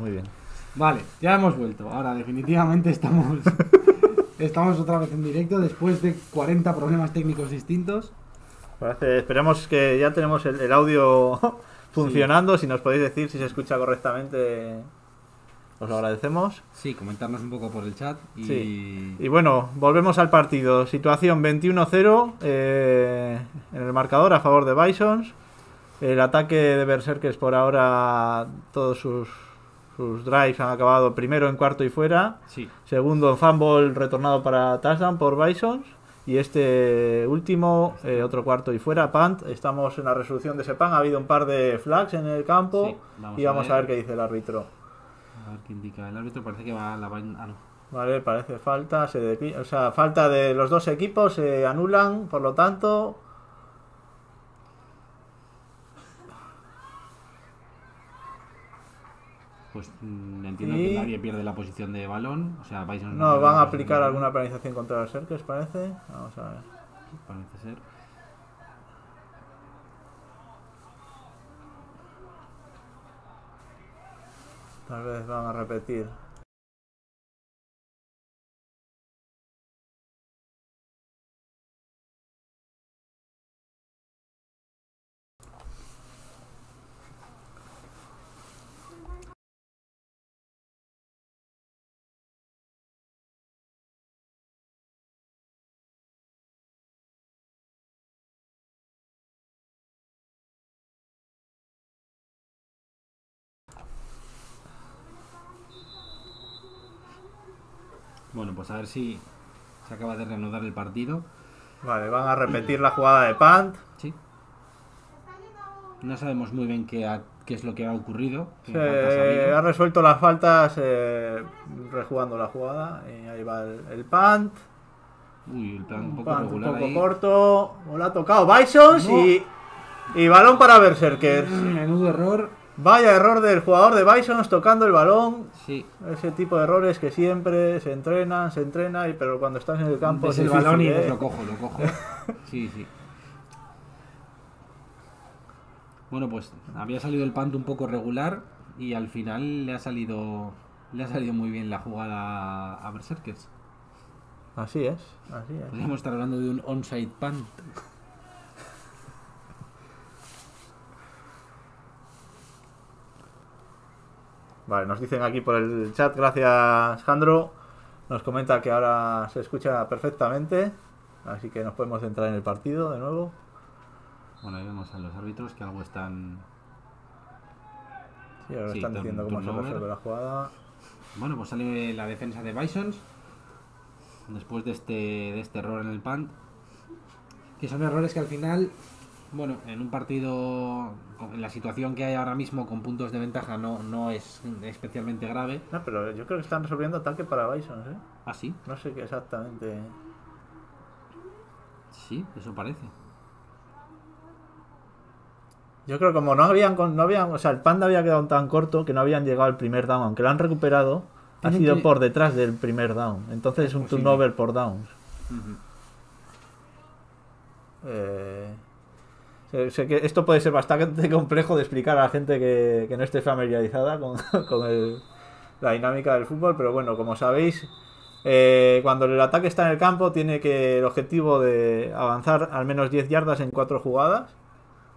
Muy bien. Vale, ya hemos vuelto. Ahora definitivamente estamos estamos otra vez en directo después de 40 problemas técnicos distintos. Parece, esperemos que ya tenemos el, el audio funcionando. Si nos podéis decir si se escucha correctamente, os lo agradecemos. Sí, comentarnos un poco por el chat y Sí. Y bueno, volvemos al partido. Situación 21-0 eh, en el marcador a favor de Bisons. El ataque de Berserkers por ahora, todos sus, sus drives han acabado primero en cuarto y fuera. sí. Segundo en fumble retornado para touchdown por Bisons. Y este último, eh, otro cuarto y fuera, punt. Estamos en la resolución de ese punt. Ha habido un par de flags en el campo. Sí, vamos y a vamos ver. a ver qué dice el árbitro. A ver qué indica el árbitro, parece que va a la vaina. Ah, no. Vale, parece falta, se depi- o sea, falta de los dos equipos se anulan, por lo tanto, Pues mm, entiendo Y- que nadie pierde la posición de balón. O sea, Bison no pierde van a aplicar alguna penalización contra los Cerques, parece. Vamos a ver. Parece ser. Tal vez van a repetir. Pues a ver si se acaba de reanudar el partido. Vale, van a repetir la jugada de punt. Sí. No sabemos muy bien qué, ha- qué es lo que ha ocurrido. Se ha resuelto las faltas eh, rejugando la jugada. Y ahí va el, el punt. Uy, el plan un Un poco punt un regular poco ahí. corto. O lo ha tocado Bisons No. y, y balón para Berserkers. Menudo error. Vaya error del jugador de Bisons tocando el balón. Sí. Ese tipo de errores que siempre se entrenan, se entrena, y pero cuando estás en el campo es el balón y ¿eh? lo cojo, lo cojo. Sí, sí. Bueno, pues había salido el panto un poco regular y al final le ha salido le ha salido muy bien la jugada a Berserkers. Así es, así es. Podríamos estar hablando de un onside punt. Vale, nos dicen aquí por el chat, gracias Jandro. Nos comenta que ahora se escucha perfectamente, así que nos podemos centrar en el partido de nuevo. Bueno, ahí vemos a los árbitros que algo están... Sí, ahora Sí, están diciendo cómo se resuelve la jugada. Bueno, pues sale la defensa de Bisons después de este, de este error en el punt. Que son errores que al final, bueno, en un partido, en la situación que hay ahora mismo con puntos de ventaja no, no es especialmente grave. No, pero yo creo que están resolviendo ataque para Bisons, ¿eh? Ah, sí, No sé qué exactamente. sí, eso parece. Yo creo que como no habían, no habían, o sea, el panda había quedado tan corto que no habían llegado al primer down, aunque lo han recuperado, ha sido que- por detrás del primer down. Entonces es un posible. turnover por downs. Eh, sé, sé que esto puede ser bastante complejo de explicar a la gente que, no esté familiarizada con, con el- la dinámica del fútbol, pero bueno, como sabéis, eh, cuando el ataque está en el campo tiene que el objetivo de avanzar al menos 10 yardas en 4 jugadas,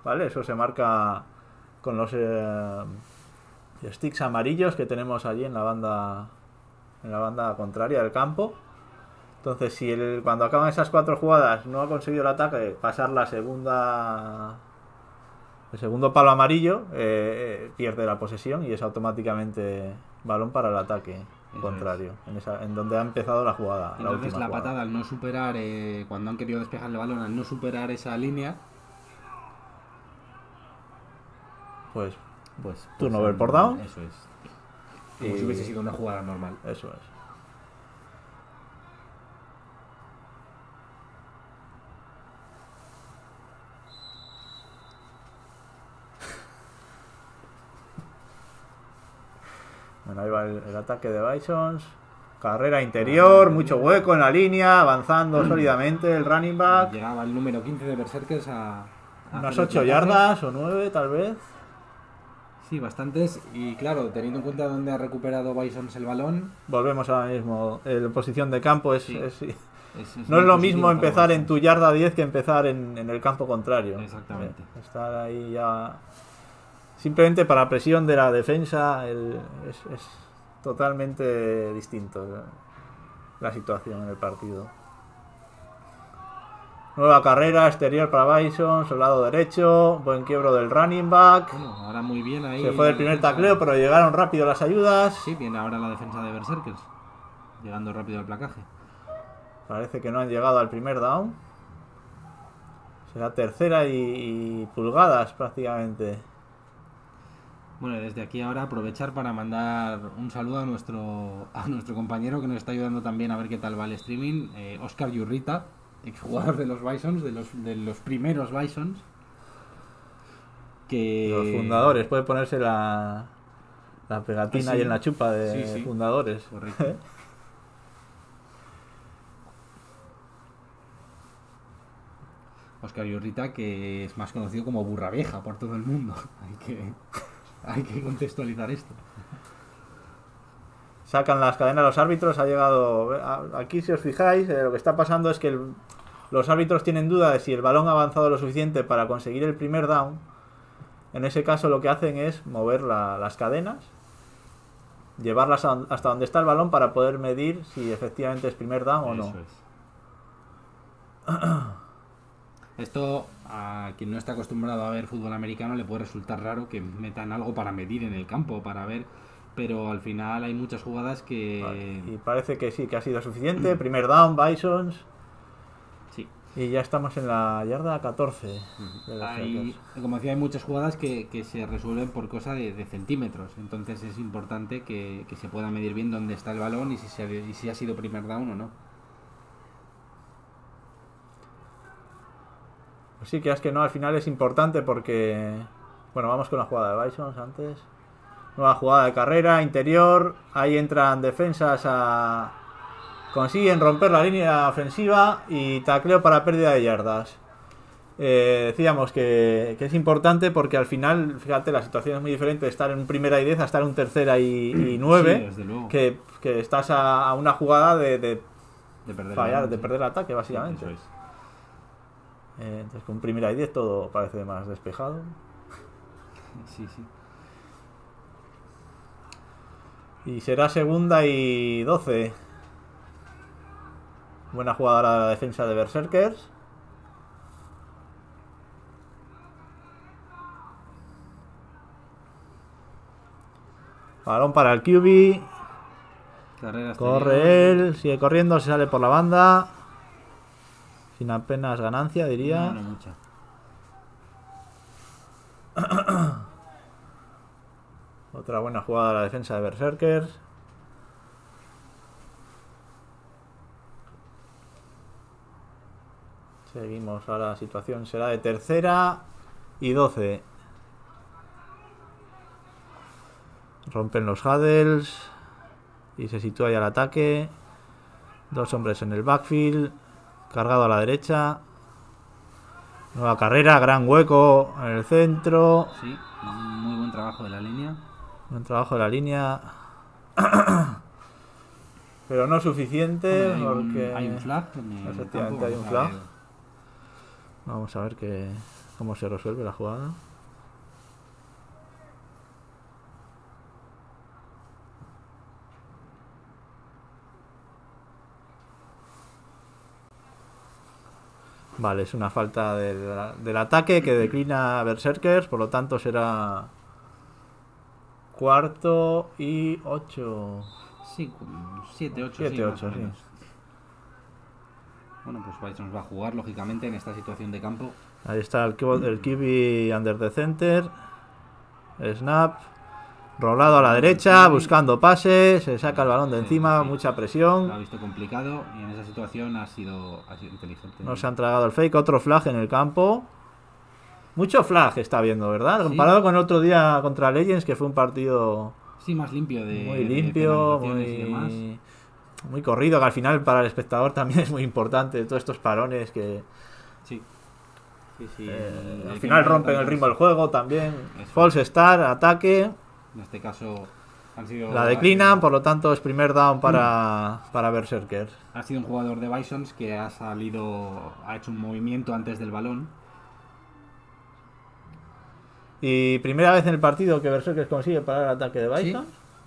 ¿vale? Eso se marca con los eh, sticks amarillos que tenemos allí en la banda en la banda contraria del campo. Entonces, si el, cuando acaban esas cuatro jugadas no ha conseguido el ataque, pasar la segunda. El segundo palo amarillo, eh, eh, pierde la posesión y es automáticamente balón para el ataque Eso contrario, en, esa, en donde ha empezado la jugada. Entonces la jugada. patada al no superar, eh, cuando han querido despejar el balón, al no superar esa línea, Pues pues... Turnover han- por down. Eso es. Como Y- si hubiese sido una jugada normal. eso es. Bueno, ahí va el, el ataque de Bisons. Carrera interior, mucho hueco en la línea, avanzando sólidamente el running back. Llegaba el número 15 de Berserkers a... a Unas hacer el 8 placaje. yardas o 9 tal vez. Sí, bastantes. Y claro, teniendo en cuenta dónde ha recuperado Bisons el balón. Volvemos ahora mismo. En posición de campo es, Sí. es- sí. es- es No es lo mismo empezar en tu yarda 10 que empezar en, en el campo contrario. Exactamente. Estar ahí ya. Simplemente para presión de la defensa el- es, es totalmente distinto la, la situación en el partido. Nueva carrera exterior para Bison, soldado derecho, buen quiebro del running back. Bueno, ahora muy bien ahí. Se fue del primer defensa. tacleo, pero llegaron rápido las ayudas. Sí, viene ahora la defensa de Berserkers. Llegando rápido al placaje. Parece que no han llegado al primer down. Será tercera y, y pulgadas prácticamente. Bueno, desde aquí ahora aprovechar para mandar un saludo a nuestro, a nuestro compañero que nos está ayudando también a ver qué tal va el streaming, eh, Oscar Yurrita, exjugador de los Bisons, de los, de los primeros Bisons. Que... Los fundadores, puede ponerse la, la pegatina Ah, sí. ahí en la chupa de Sí, sí. fundadores. Correcto. Oscar Yurrita, que es más conocido como Burra Vieja por todo el mundo. Hay que, hay que contextualizar esto. Sacan las cadenas los árbitros, ha llegado... Aquí si os fijáis, eh, lo que está pasando es que el- los árbitros tienen duda de si el balón ha avanzado lo suficiente para conseguir el primer down. En ese caso lo que hacen es mover la- las cadenas, llevarlas a- hasta donde está el balón para poder medir si efectivamente es primer down o no. Eso es. Esto a quien no está acostumbrado a ver fútbol americano le puede resultar raro que metan algo para medir en el campo, para ver, pero al final hay muchas jugadas que Vale, Y parece que sí, que ha sido suficiente. Primer down, Bisons. sí. Y ya estamos en la yarda 14. de Hay, como decía, hay muchas jugadas que, que se resuelven por cosa de, de centímetros, entonces es importante que, que se pueda medir bien dónde está el balón y si, se y si ha sido primer down o no. Sí, que es que no, al final es importante porque. Bueno, vamos con la jugada de Bisons antes. Nueva jugada de carrera, interior. Ahí entran defensas a. Consiguen romper la línea ofensiva y tacleo para pérdida de yardas. Eh, decíamos que, que es importante porque al final, fíjate, la situación es muy diferente de estar en un primera y 10 a estar en un tercera y, y 9. Sí, desde luego. que, que estás a, a una jugada de, de de perder el fallar, balón, de sí. perder el ataque, básicamente. Eso es. Eh, entonces, con primera y 10 todo parece más despejado. Sí, sí. Y será segunda y 12. Buena jugada ahora de la defensa de Berserkers. Balón para el QB. Carrera. Corre él, sigue corriendo, se sale por la banda. Sin apenas ganancia, diría. No, no mucha. Otra buena jugada de la defensa de Berserkers. Seguimos ahora la situación será de tercera y 12. Rompen los huddles y se sitúa ya el ataque. Dos hombres en el backfield, cargado a la derecha. Nueva carrera, gran hueco en el centro. Sí, muy buen trabajo de la línea. Buen trabajo de la línea. Pero no suficiente hay, un, porque... hay un flag. en el Efectivamente, hay un flag. Vamos a ver qué, cómo se resuelve la jugada. Vale, es una falta del, del ataque que declina Berserkers, por lo tanto será cuarto y ocho. Sí, 7, 8, Siete, ocho, sí. Bueno, pues Bison va a jugar, lógicamente, en esta situación de campo. Ahí está el, el QB under the center. Snap. Rolado a la derecha, buscando pases. Se saca el balón de encima, mucha Lo ha presión. visto complicado y en esa situación ha sido, ha sido inteligente. No se han tragado el fake. Otro flag en el campo. Mucho flag está viendo, ¿verdad? Sí. Comparado con el otro día contra Legends, que fue un partido Sí, más limpio de. muy de limpio, penalizaciones y demás. muy, corrido, que al final para el espectador también es muy importante. Todos estos parones que, Sí. Sí, sí, Eh, al final rompen el ritmo del juego también. Eso. False start, ataque. En este caso han sido... La declinan, por lo tanto es primer down para, para Berserkers. Ha sido un jugador de Bisons que ha salido, ha hecho un movimiento antes del balón. Y primera vez en el partido que Berserkers consigue parar el ataque de Bison.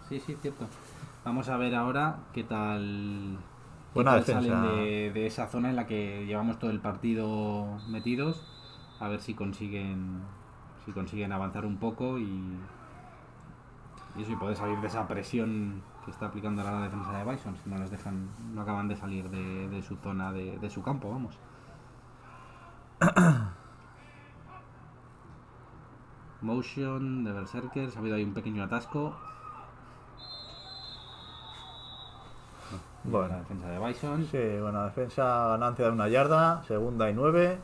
Sí, sí, cierto. Vamos a ver ahora qué tal, qué Buena tal defensa. salen de, de esa zona en la que llevamos todo el partido metidos. A ver si consiguen si consiguen avanzar un poco y, y eso y poder salir de esa presión que está aplicando ahora la defensa de Bison. Si no les dejan, no acaban de salir de, de su zona, de, de su campo, vamos. Motion de Berserkers, ha habido ahí un pequeño atasco. Bueno. La defensa de Bison. Sí, buena defensa, ganancia de una yarda, segunda y nueve.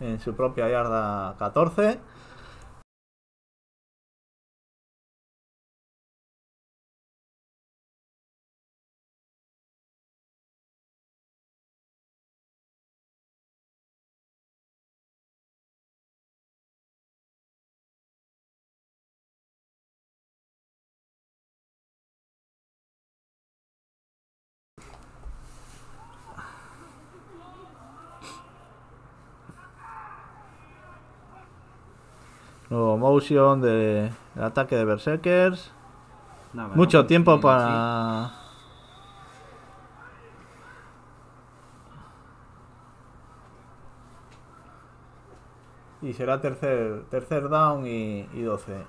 En su propia yarda 14. Motion de, del ataque de Berserkers. Mucho ¿no? tiempo para. Y será tercer, tercer down y, y 12.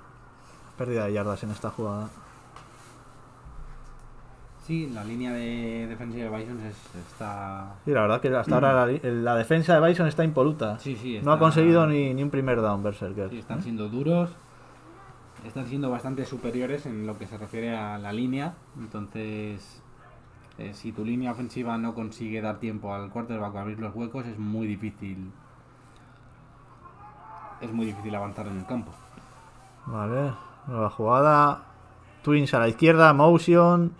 Pérdida de yardas en esta jugada. Sí, la línea de defensiva de Bison es- está. Sí, la verdad que hasta ahora la, la defensa de Bison está impoluta. Sí, sí, No ha conseguido ni, ni un primer down Berserkers. Sí, están ¿eh? siendo duros. Están siendo bastante superiores en lo que se refiere a la línea. Entonces, eh, si tu línea ofensiva no consigue dar tiempo al quarterback a abrir los huecos, es muy difícil. Es muy difícil avanzar en el campo. Vale, nueva jugada. Twins a la izquierda, motion.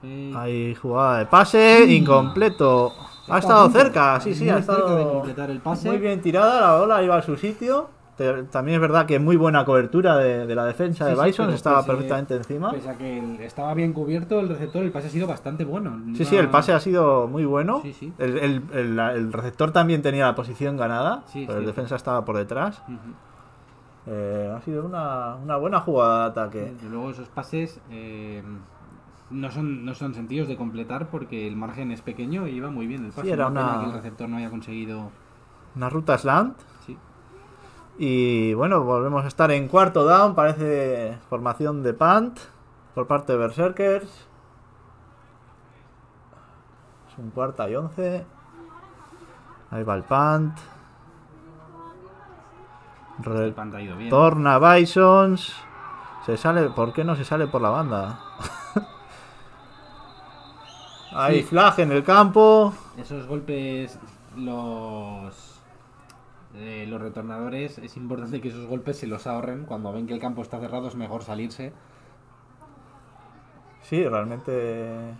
Sí. Hay jugada de pase, incompleto. Ha estado cerca, sí, sí, muy ha de estado completar el pase. muy bien tirada. La bola iba a su sitio. Te- También es verdad que muy buena cobertura de, de la defensa Sí, de Bison, estaba pese- perfectamente encima. Pese a que estaba bien cubierto el receptor, el pase ha sido bastante bueno. Sí, sí, el pase ha sido muy bueno. Sí, sí. El, el- el- receptor también tenía la posición ganada, Sí, pero el defensa estaba por detrás. Eh, ha sido una, una buena jugada de ataque. Y luego esos pases eh, no son no son sencillos de completar porque el margen es pequeño y iba muy bien el pase. era Una pena una- que el receptor no haya conseguido. Una ruta slant. Sí. Y bueno, volvemos a estar en cuarto down. Parece formación de punt por parte de Berserkers. Es un cuarta y once. Ahí va el punt. Re- bien. Torna Bisons. Se sale. ¿Por qué no se sale por la banda? Hay Sí. flag en el campo. Esos golpes, los eh, los retornadores, es importante que esos golpes se los ahorren. Cuando ven que el campo está cerrado es mejor salirse. Sí, realmente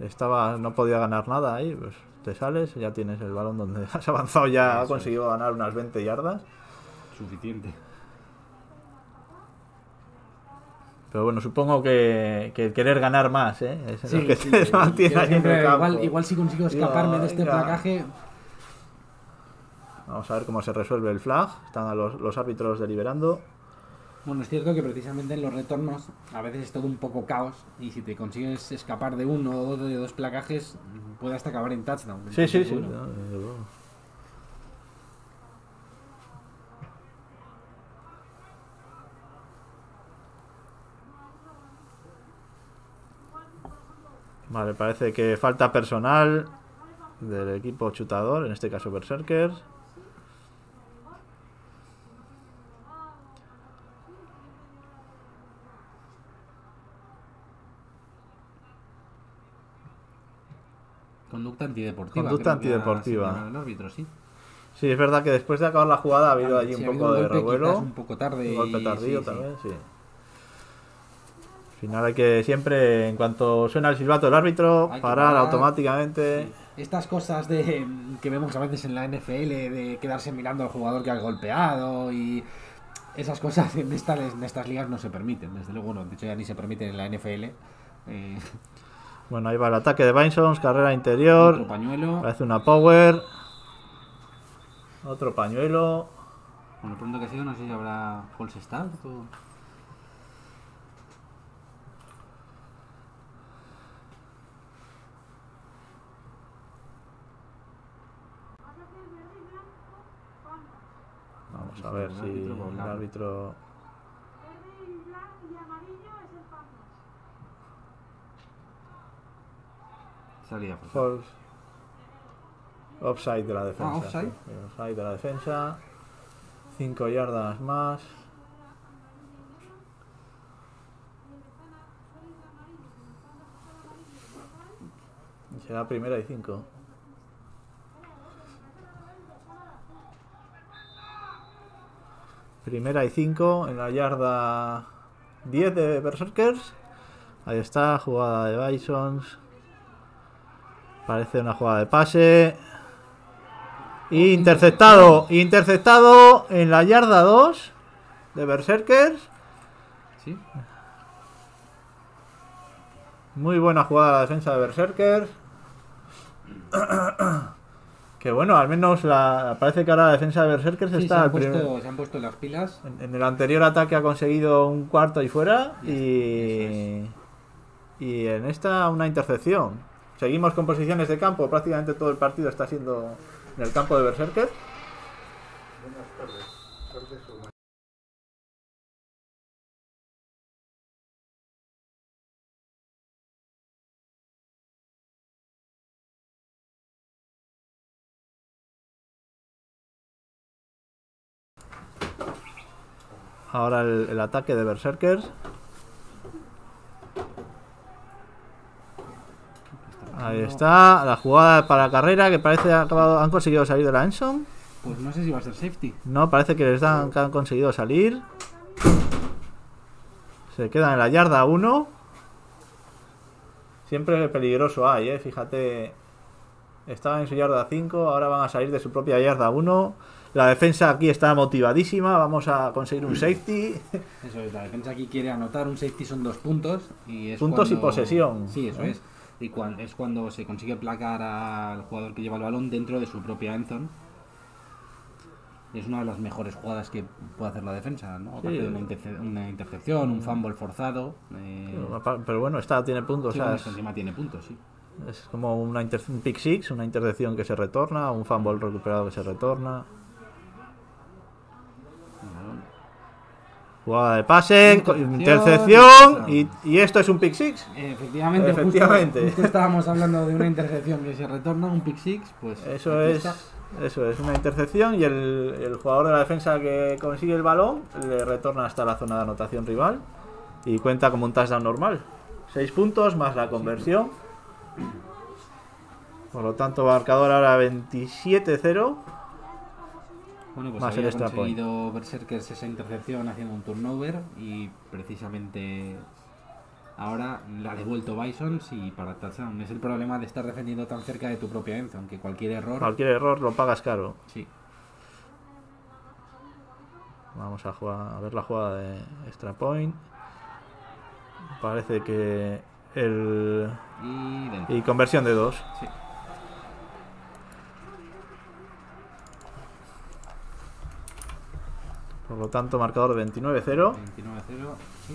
estaba no podía ganar nada ahí, pues te sales, ya tienes el balón donde has avanzado, ya has Eso conseguido ganar unas 20 yardas. Suficiente. Pero bueno, supongo que, que el querer ganer más, ¿eh? Es Sí, lo que sí, te sí. mantiene Yo ahí en el siempre- campo. igual, igual si consigo escaparme de este venga. placaje, Vamos a ver cómo se resuelve el flag. Están a los, los árbitros deliberando. Bueno, es cierto que precisamente en los retornos a veces es todo un poco caos y si te consigues escapar de uno o de dos placajes puede hasta acabar en touchdown. Sí, sí, sí. no, Vale, parece que falta personal del equipo chutador, en este caso Berserkers. Conducta antideportiva. Conducta antideportiva. El árbitro, sí. Sí, es verdad que después de acabar la jugada ha habido allí un ha poco de revuelo. Un poco tarde. Un golpe y- tardío sí, sí. también, sí. Final hay que siempre, en cuanto suena el silbato del árbitro, parar parar. automáticamente. Sí. estas cosas de que vemos a veces en la NFL de quedarse mirando al jugador que ha golpeado y esas cosas en estas, en estas ligas no se permiten. Desde luego, no, de hecho ya ni se permiten en la NFL. Eh, Bueno, ahí va el ataque de Bisons, carrera interior. otro pañuelo. Parece una power. Otro pañuelo. Lo pronto que ha sido, no sé si habrá false start o... Vamos a ver si el árbitro. Forzada. False. Offside de la defensa. Ah, offside. sí, offside de la defensa. 5 yardas más. Será primera y 5. Primera y 5 en la yarda 10 de Berserkers. Ahí está, jugada de Bisons. Parece una jugada de pase. Interceptado. Interceptado en la yarda 2 de Berserkers. ¿Sí? Muy buena jugada la defensa de Berserkers. Que bueno, al menos la, parece que ahora la defensa de Berserkers Sí, se, está han al primer- puesto, se han puesto las pilas. en, en el anterior ataque ha conseguido un cuarto y fuera y, y en esta una intercepción. Seguimos con posiciones de campo, prácticamente todo el partido está siendo en el campo de Berserker. Ahora el, el ataque de Berserkers. Ahí está, la jugada para carrera que parece que han conseguido salir de la Enson. Pues no sé si va a ser safety. No, parece que les dan que han conseguido salir. Se quedan en la yarda 1. Siempre peligroso hay, eh. Fíjate. Estaban en su yarda 5, ahora van a salir de su propia yarda 1. La defensa aquí está motivadísima. Vamos a conseguir un safety. Eso es, la defensa aquí quiere anotar un safety son dos puntos. Y es Puntos y cuando- posesión, Sí, eso ¿no? es. Y cuan- es cuando se consigue placar al jugador que lleva el balón dentro de su propia endzone. Y Es una de las mejores jugadas que puede hacer la defensa, ¿no? Aparte Sí. de una, interce- una intercepción, un fumble forzado. eh, Pero bueno, esta tiene puntos. sí, o sea, bueno, es- encima tiene puntos, sí. Es como una un pick six, una intercepción que se retorna, un fumble recuperado que se retorna. Jugada de pase, Intercepción, intercepción y, esto es un pick six. Efectivamente, Efectivamente. Justo, estábamos hablando de una intercepción que se retorna, un pick six, pues Eso es, está. eso es una intercepción y el, el jugador de la defensa que consigue el balón le retorna hasta la zona de anotación rival y cuenta como un touchdown normal. 6 puntos más la conversión. Por lo tanto, marcador ahora 27-0. Bueno, pues Más el había point. conseguido Berserkers esa intercepción haciendo un turnover y precisamente ahora la ha devuelto Bisons y para touchdown. Es el problema de estar defendiendo tan cerca de tu propia endzone, que cualquier error... Cualquier error lo pagas caro. Sí, Vamos a, jugar, a ver la jugada de extra point. Parece que el. y. Y conversión de 2. Sí. Por lo tanto, marcador de 29-0. 29-0, sí.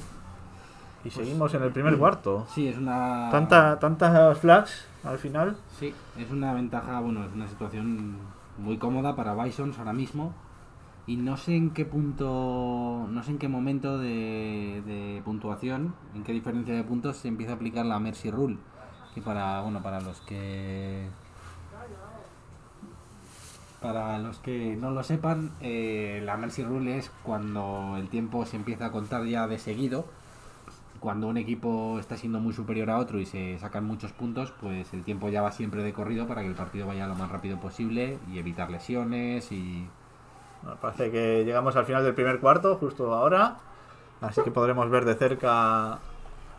Y seguimos en el primer cuarto. Sí, es una... Tanta, tantas flags al final. Sí, es una ventaja, bueno, es una situación muy cómoda para Bisons ahora mismo. Y no sé en qué punto, no sé en qué momento de, de puntuación, en qué diferencia de puntos se empieza a aplicar la Mercy Rule. Que para, bueno, para los que... Para los que no lo sepan, eh, la Mercy Rule es cuando el tiempo se empieza a contar ya de seguido cuando un equipo está siendo muy superior a otro y se sacan muchos puntos, pues el tiempo ya va siempre de corrido para que el partido vaya lo más rápido posible y evitar lesiones y... Parece que llegamos al final del primer cuarto, justo ahora. Así que podremos ver de cerca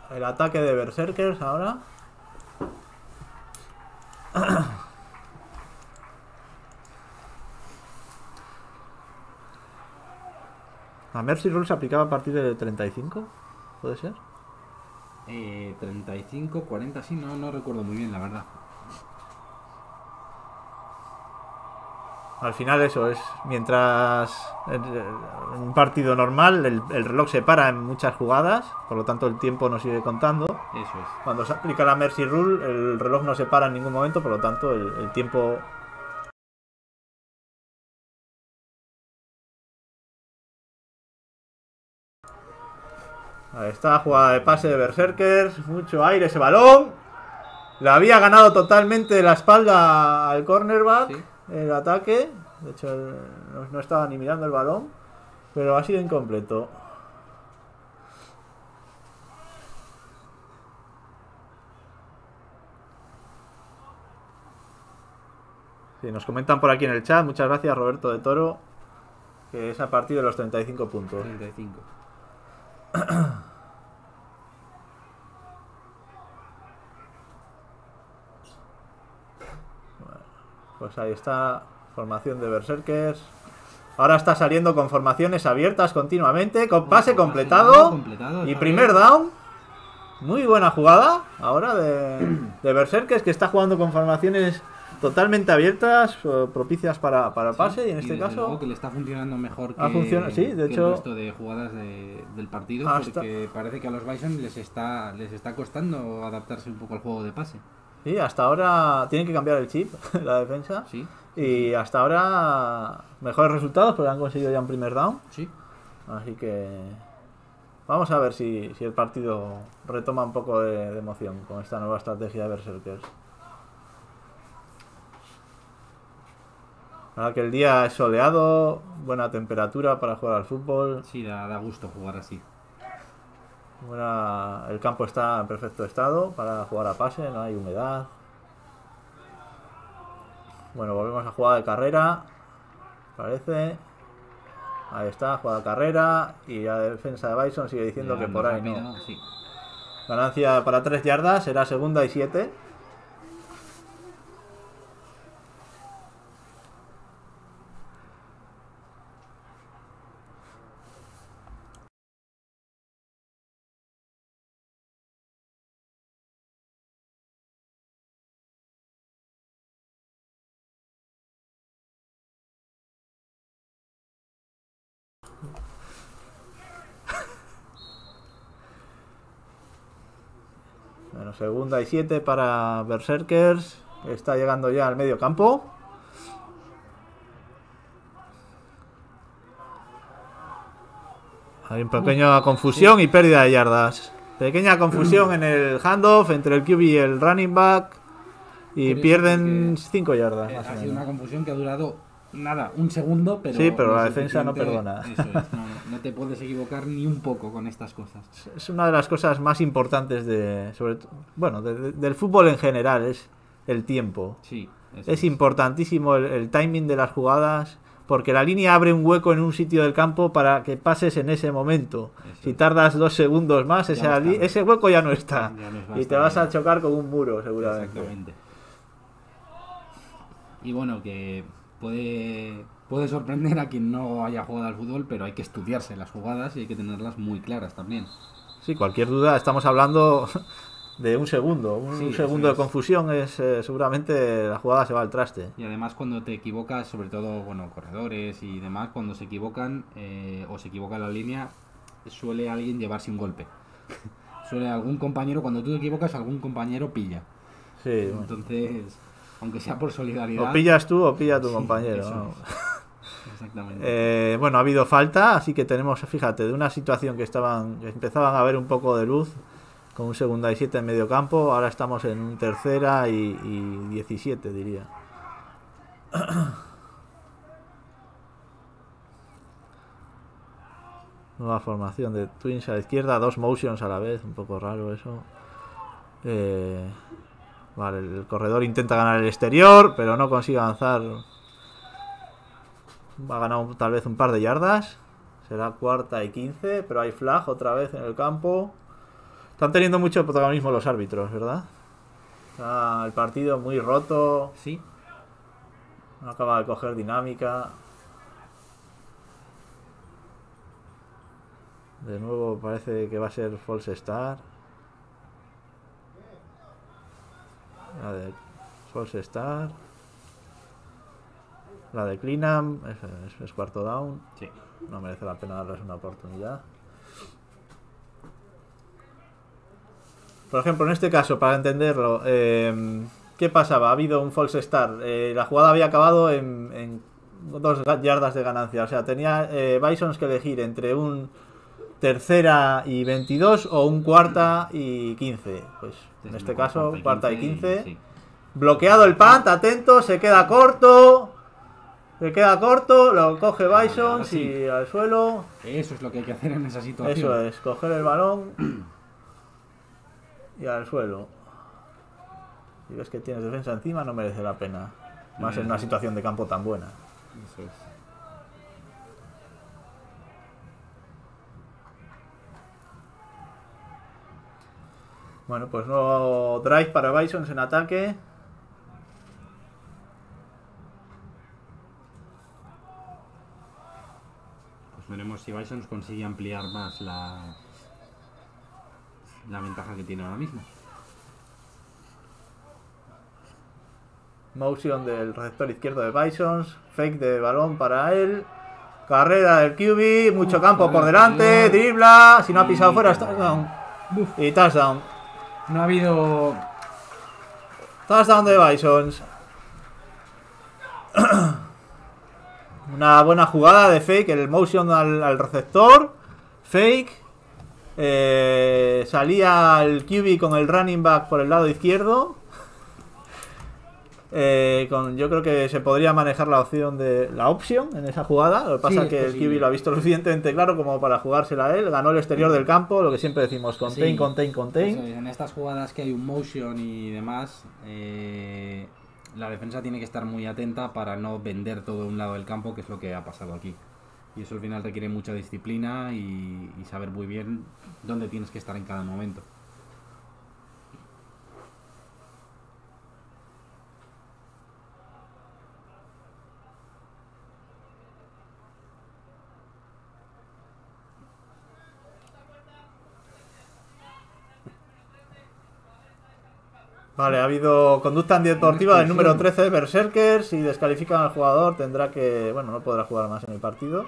el ataque de Berserkers ahora. ¿La Mercy Rule se aplicaba a partir del 35? ¿Puede ser? Eh, 35, 40, sí, no, no recuerdo muy bien, la verdad. Al final eso es, mientras en en un partido normal el, el reloj se para en muchas jugadas, por lo tanto el tiempo no sigue contando. Eso es. Cuando se aplica la Mercy Rule el reloj no se para en ningún momento, por lo tanto el, el tiempo... Ahí está, jugada de pase de Berserkers, mucho aire ese balón. Le había ganado totalmente la espalda al cornerback Sí. el ataque. De hecho, no estaba ni mirando el balón, pero ha sido incompleto. Sí, nos comentan por aquí en el chat, muchas gracias Roberto de Toro, que es a partir de los 35 puntos. 35. Pues ahí está, formación de Berserkers. Ahora está saliendo con formaciones abiertas continuamente, con pase completado. completado, Y primer down. Muy buena jugada ahora de, de Berserkers, que está jugando con formaciones totalmente abiertas, eh, propicias para, para el pase. y en este desde caso, luego que le está funcionando mejor que, Ha funcionado- sí, de que hecho- el resto de jugadas de- del partido Hasta- porque parece que a los Bison les está les está costando adaptarse un poco al juego de pase. Sí, hasta ahora tienen que cambiar el chip, la defensa. Sí, Y hasta ahora, mejores resultados, porque han conseguido ya un primer down. sí. Así que vamos a ver si, si el partido retoma un poco de, de emoción con esta nueva estrategia de Berserkers. Ahora que el día es soleado, buena temperatura para jugar al fútbol, Sí, da, da gusto jugar así. Buena- el campo está en perfecto estado para jugar a pase, no hay humedad. Bueno, volvemos a jugar de carrera, parece. Ahí está, jugada de carrera y la defensa de Bison sigue diciendo que por ahí no. sí. Ganancia para 3 yardas, será segunda y 7. Segunda y 7 para Berserkers. Está llegando ya al medio campo. Hay una pequeña confusión y pérdida de yardas. Pequeña confusión en el handoff entre el QB y el running back. Y Curioso pierden porque, 5 yardas. Eh, ha sido una confusión que ha durado nada, un segundo, pero Sí, pero la defensa no perdona. Eso es, no, no te puedes equivocar ni un poco con estas cosas. Es una de las cosas más importantes de, sobre bueno, de- de- del fútbol en general, es el tiempo. Sí, Es importantísimo el, el timing de las jugadas, porque la línea abre un hueco en un sitio del campo para que pases en ese momento. Eso Si tardas dos segundos más, no ese hueco ya no está. Ya no es y te vas a chocar con un muro, seguramente. Exactamente. Y bueno, que puede, puede sorprender a quien no haya jugado al fútbol, pero hay que estudiarse las jugadas y hay que tenerlas muy claras también. Sí, cualquier duda, estamos hablando de un segundo. Un Sí, segundo de confusión es eh, seguramente la jugada se va al traste. Y además cuando te equivocas, sobre todo, bueno, corredores y demás, cuando se equivocan eh, o se equivoca la línea, suele alguien llevarse un golpe. suele algún compañero, cuando tú te equivocas, algún compañero pilla. Sí, bueno. Entonces, aunque sea por solidaridad. O pillas tú o pilla tu Sí, compañero. ¿no? Exactamente. Eh, bueno, ha habido falta, así que tenemos, fíjate, de una situación que estaban, empezaban a ver un poco de luz, con un segunda y siete en medio campo, ahora estamos en un tercera y, y 17, diría. Nueva formación de Twins a la izquierda, dos motions a la vez, un poco raro eso. Eh, vale, el corredor intenta ganar el exterior, pero no consigue avanzar Va a ganar un- tal vez un par de yardas. Será cuarta y 15, pero hay flag otra vez en el campo. Están teniendo mucho protagonismo los árbitros, ¿verdad? Está el partido muy roto. sí, No acaba de coger dinámica. De nuevo parece que va a ser false start. La de false start. La de Cleanham es, es- es cuarto down. Sí. No merece la pena darles una oportunidad. Por ejemplo, en este caso, para entenderlo, eh, ¿qué pasaba? Ha habido un false start. Eh, la jugada había acabado en, en dos yardas de ganancia. O sea, tenía eh, Bisons que elegir entre un tercera y 22 o un cuarta y 15. Pues en este caso, cuarta y 15. sí. Bloqueado el punt, atento, se queda corto. Se queda corto, lo coge Bison y al suelo. Eso es lo que hay que hacer en esa situación. Eso es, coger el balón y al suelo. Si ves que tienes defensa encima, no merece la pena. Más en una situación de campo tan buena. Eso es. Bueno, pues nuevo drive para Bisons en ataque. Veremos si Bison consigue ampliar más la, la ventaja que tiene ahora mismo. Motion del receptor izquierdo de Bisons. Fake de balón para él. Carrera del QB. Mucho campo por delante. Dribla. Si no ha pisado fuera, es touchdown. Y touchdown. No ha habido. Touchdown de Bisons. Una buena jugada de fake. El motion al, al receptor. Fake. Eh, salía el QB con el running back por el lado izquierdo. Eh, con, yo creo que se podría manejar la opción de la opción en esa jugada. Lo que pasa Sí, es que el. QB lo ha visto lo suficientemente claro como para jugársela a él. Ganó el exterior del campo, lo que siempre decimos: contain, Sí. contain, contain. en estas jugadas que hay un motion y demás, eh, la defensa tiene que estar muy atenta para no vender todo un lado del campo, que es lo que ha pasado aquí. Y eso al final requiere mucha disciplina y, y saber muy bien dónde tienes que estar en cada momento. Vale, ha habido conducta antideportiva del número 13 de Berserkers. Si descalifican al jugador, tendrá que. Bueno, no podrá jugar más en el partido.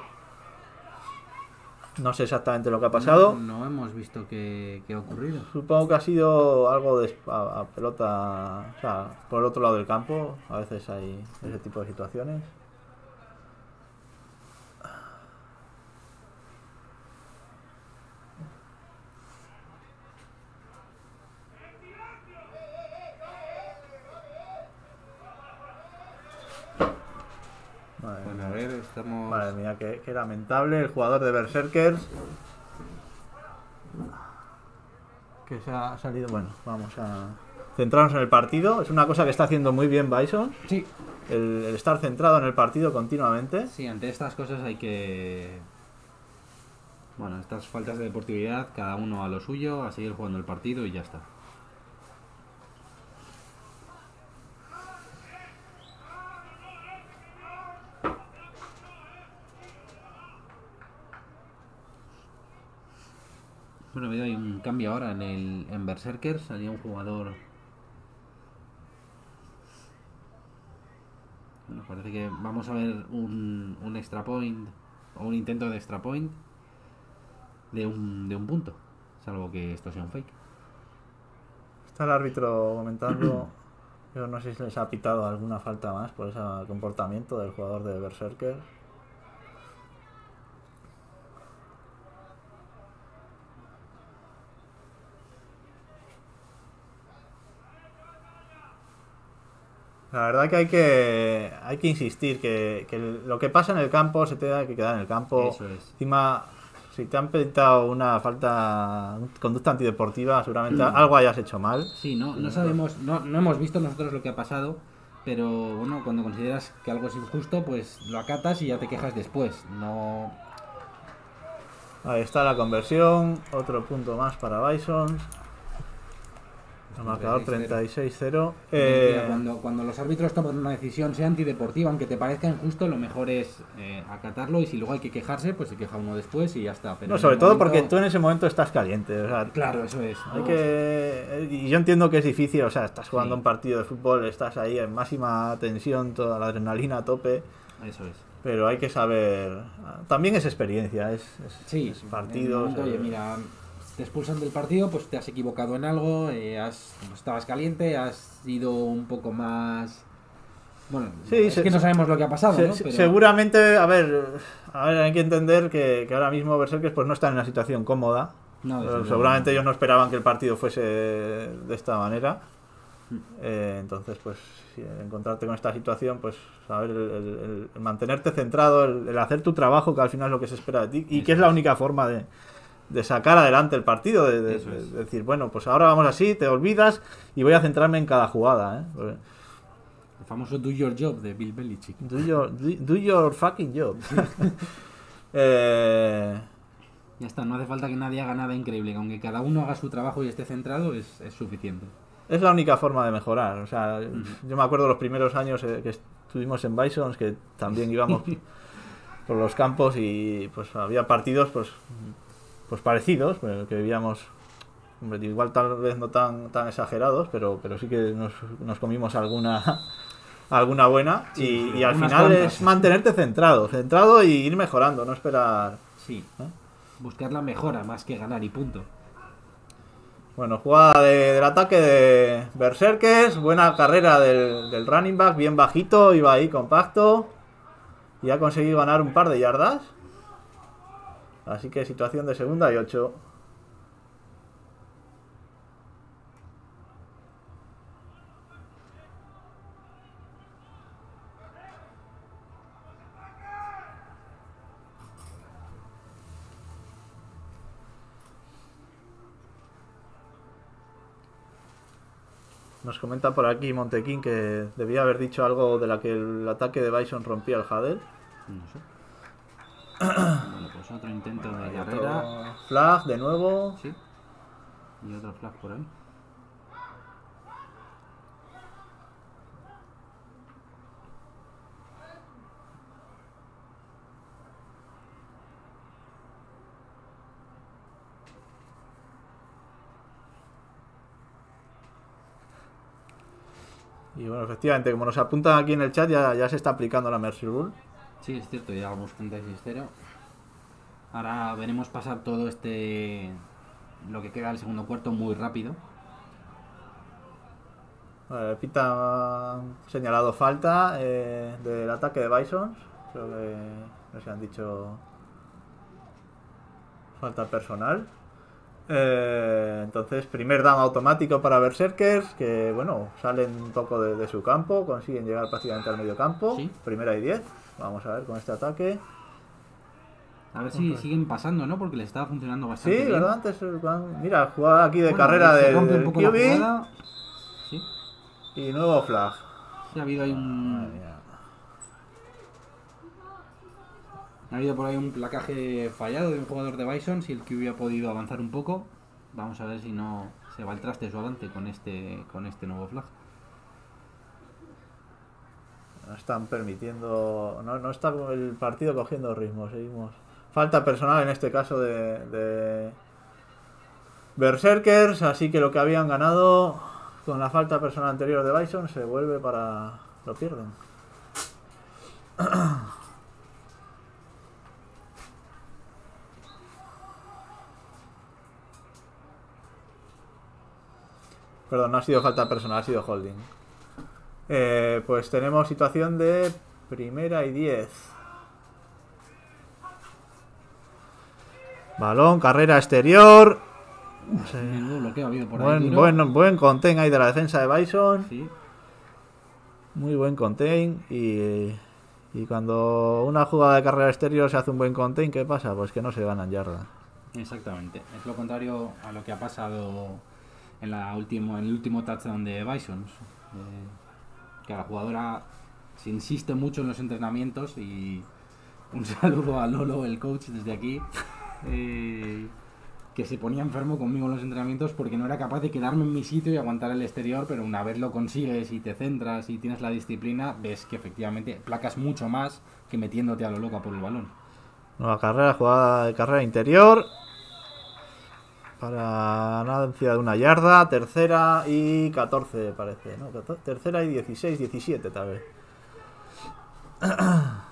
No sé exactamente lo que ha pasado. No, no hemos visto qué, qué ha ocurrido. Supongo que ha sido algo de a, a pelota. O sea, por el otro lado del campo. A veces hay ese tipo de situaciones. Madre Bueno, mía. a ver, estamos. Madre mía, qué, qué lamentable el jugador de Berserkers. Que se ha salido. Bueno, vamos a centrarnos en el partido. Es una cosa que está haciendo muy bien Bison. Sí, El, el estar centrado en el partido continuamente. sí, ante estas cosas hay que. Bueno, estas faltas de deportividad, cada uno a lo suyo, a seguir jugando el partido y ya está. Veo hay un cambio ahora en el en Berserker, salía un jugador. Bueno, parece que vamos a ver un, un extra point o un intento de extra point de un, de un punto, salvo que esto sea un fake. Está el árbitro comentando. Yo no sé si les ha pitado alguna falta más por ese comportamiento del jugador de Berserker. La verdad que hay que hay que insistir que, que lo que pasa en el campo se tenga que quedar en el campo. Eso es. Encima, si te han pitado una falta, conducta antideportiva, seguramente algo hayas hecho mal. Sí, no, no sabemos, no, no hemos visto nosotros lo que ha pasado, pero bueno, cuando consideras que algo es injusto, pues lo acatas y ya te quejas después. No, Ahí está la conversión, otro punto más para Bison. El marcador 36-0. Mira, Eh, Cuando, cuando los árbitros toman una decisión sea antideportiva, aunque te parezca injusto, lo mejor es eh, acatarlo y si luego hay que quejarse, pues se queja uno después y ya está. Pero no, sobre todo momento- porque tú en ese momento estás caliente. O sea, Claro, eso es. Hay que... Y yo entiendo que es difícil, o sea, estás jugando Sí. un partido de fútbol, estás ahí en máxima tensión, toda la adrenalina a tope, Eso es. pero hay que saber... También es experiencia, es, es- Sí, momento, oye, eh, mira, te expulsan del partido, pues te has equivocado en algo, eh, has, como estabas caliente, has sido un poco más... Bueno, Sí, es se- que no sabemos lo que ha pasado, se- ¿no? Pero- Seguramente, a ver, a ver, hay que entender que, que ahora mismo Berserkers pues no están en una situación cómoda. No, Pero seguramente ellos no esperaban que el partido fuese de esta manera. Mm. Eh, entonces, pues, si encontrarte con esta situación, pues, saber el, el- el mantenerte centrado, el, el hacer tu trabajo, que al final es lo que se espera de ti, y Eso que es la única forma de, de sacar adelante el partido, de, de- Eso de- es. de decir, bueno, pues ahora vamos así, te olvidas y voy a centrarme en cada jugada. ¿eh? Porque El famoso Do Your Job de Bill Belichick. Do your, do, do your fucking job. Eh, Ya está, no hace falta que nadie haga nada increíble, que aunque cada uno haga su trabajo y esté centrado, es, es suficiente. Es la única forma de mejorar. O sea, yo me acuerdo los primeros años eh, que estuvimos en Bisons, que también íbamos por los campos y pues había partidos pues, pues parecidos, pero que vivíamos, hombre, igual tal vez no tan, tan exagerados, pero, pero sí que nos, nos comimos alguna alguna buena Sí, y, al final cuantas. es mantenerte centrado, centrado y ir mejorando, no esperar. Sí. ¿Eh? Buscar la mejora más que ganar y punto. Bueno, jugada de- del ataque de Berserkers, buena carrera del, del running back, bien bajito, iba ahí compacto y ha conseguido ganar un par de yardas. Así que situación de segunda y ocho. Nos comenta por aquí Montequín que debía haber dicho algo de la que el ataque de Bison rompía el Hadel. No sé. Bueno, pues otro intento de carrera. Flag de nuevo. Sí. Y otro flag por ahí. Y bueno, efectivamente, como nos apuntan aquí en el chat, ya, ya se está aplicando la Mercy Rule. Sí, es cierto, ya vamos 36-0. Ahora veremos pasar todo este. lo que queda del segundo cuarto muy rápido. Vale, Pita ha señalado falta eh, del ataque de Bison. Creo que no se han dicho falta personal. Eh, entonces, primer down automático para Berserkers, que bueno, salen un poco de, de su campo, consiguen llegar prácticamente al medio campo. Sí. Primera y 10. Vamos a ver con este ataque. A ver si siguen pasando, ¿no? Porque les estaba funcionando Sí, bastante bien. ¿verdad? Antes, eh, mira, jugada aquí de Bueno, carrera del, la QB. Sí, y nuevo flag. sí, ha habido ahí un. Ha habido por ahí un placaje fallado de un jugador de Bison. Si el que hubiera podido avanzar un poco. Vamos a ver si no se va el traste su avance con este, con este nuevo flag. No están permitiendo. No, no está el partido cogiendo ritmo. Seguimos. Falta personal en este caso de, de Berserkers. Así que lo que habían ganado con la falta personal anterior de Bison se vuelve para. Lo pierden. Perdón, no ha sido falta personal, ha sido holding. Eh, pues tenemos situación de primera y 10. Balón, carrera exterior. Sí. Menudo bloqueo ha habido por ahí. Buen, buen, buen contain ahí de la defensa de Bison. Sí, Muy buen contain. Y, y cuando una jugada de carrera exterior se hace un buen contain, ¿qué pasa? Pues que no se ganan yardas. Exactamente. Es lo contrario a lo que ha pasado en, la último, en el último touchdown de Bisons. Eh, que la jugadora se insiste mucho en los entrenamientos y un saludo a Lolo, el coach, desde aquí. Eh, que se ponía enfermo conmigo en los entrenamientos porque no era capaz de quedarme en mi sitio y aguantar el exterior, pero una vez lo consigues y te centras y tienes la disciplina, ves que efectivamente placas mucho más que metiéndote a lo loca por el balón. Nueva carrera, jugada de carrera interior. Para ganancia de una yarda. Tercera y 14, parece. ¿no? Tercera y 16, 17 tal vez.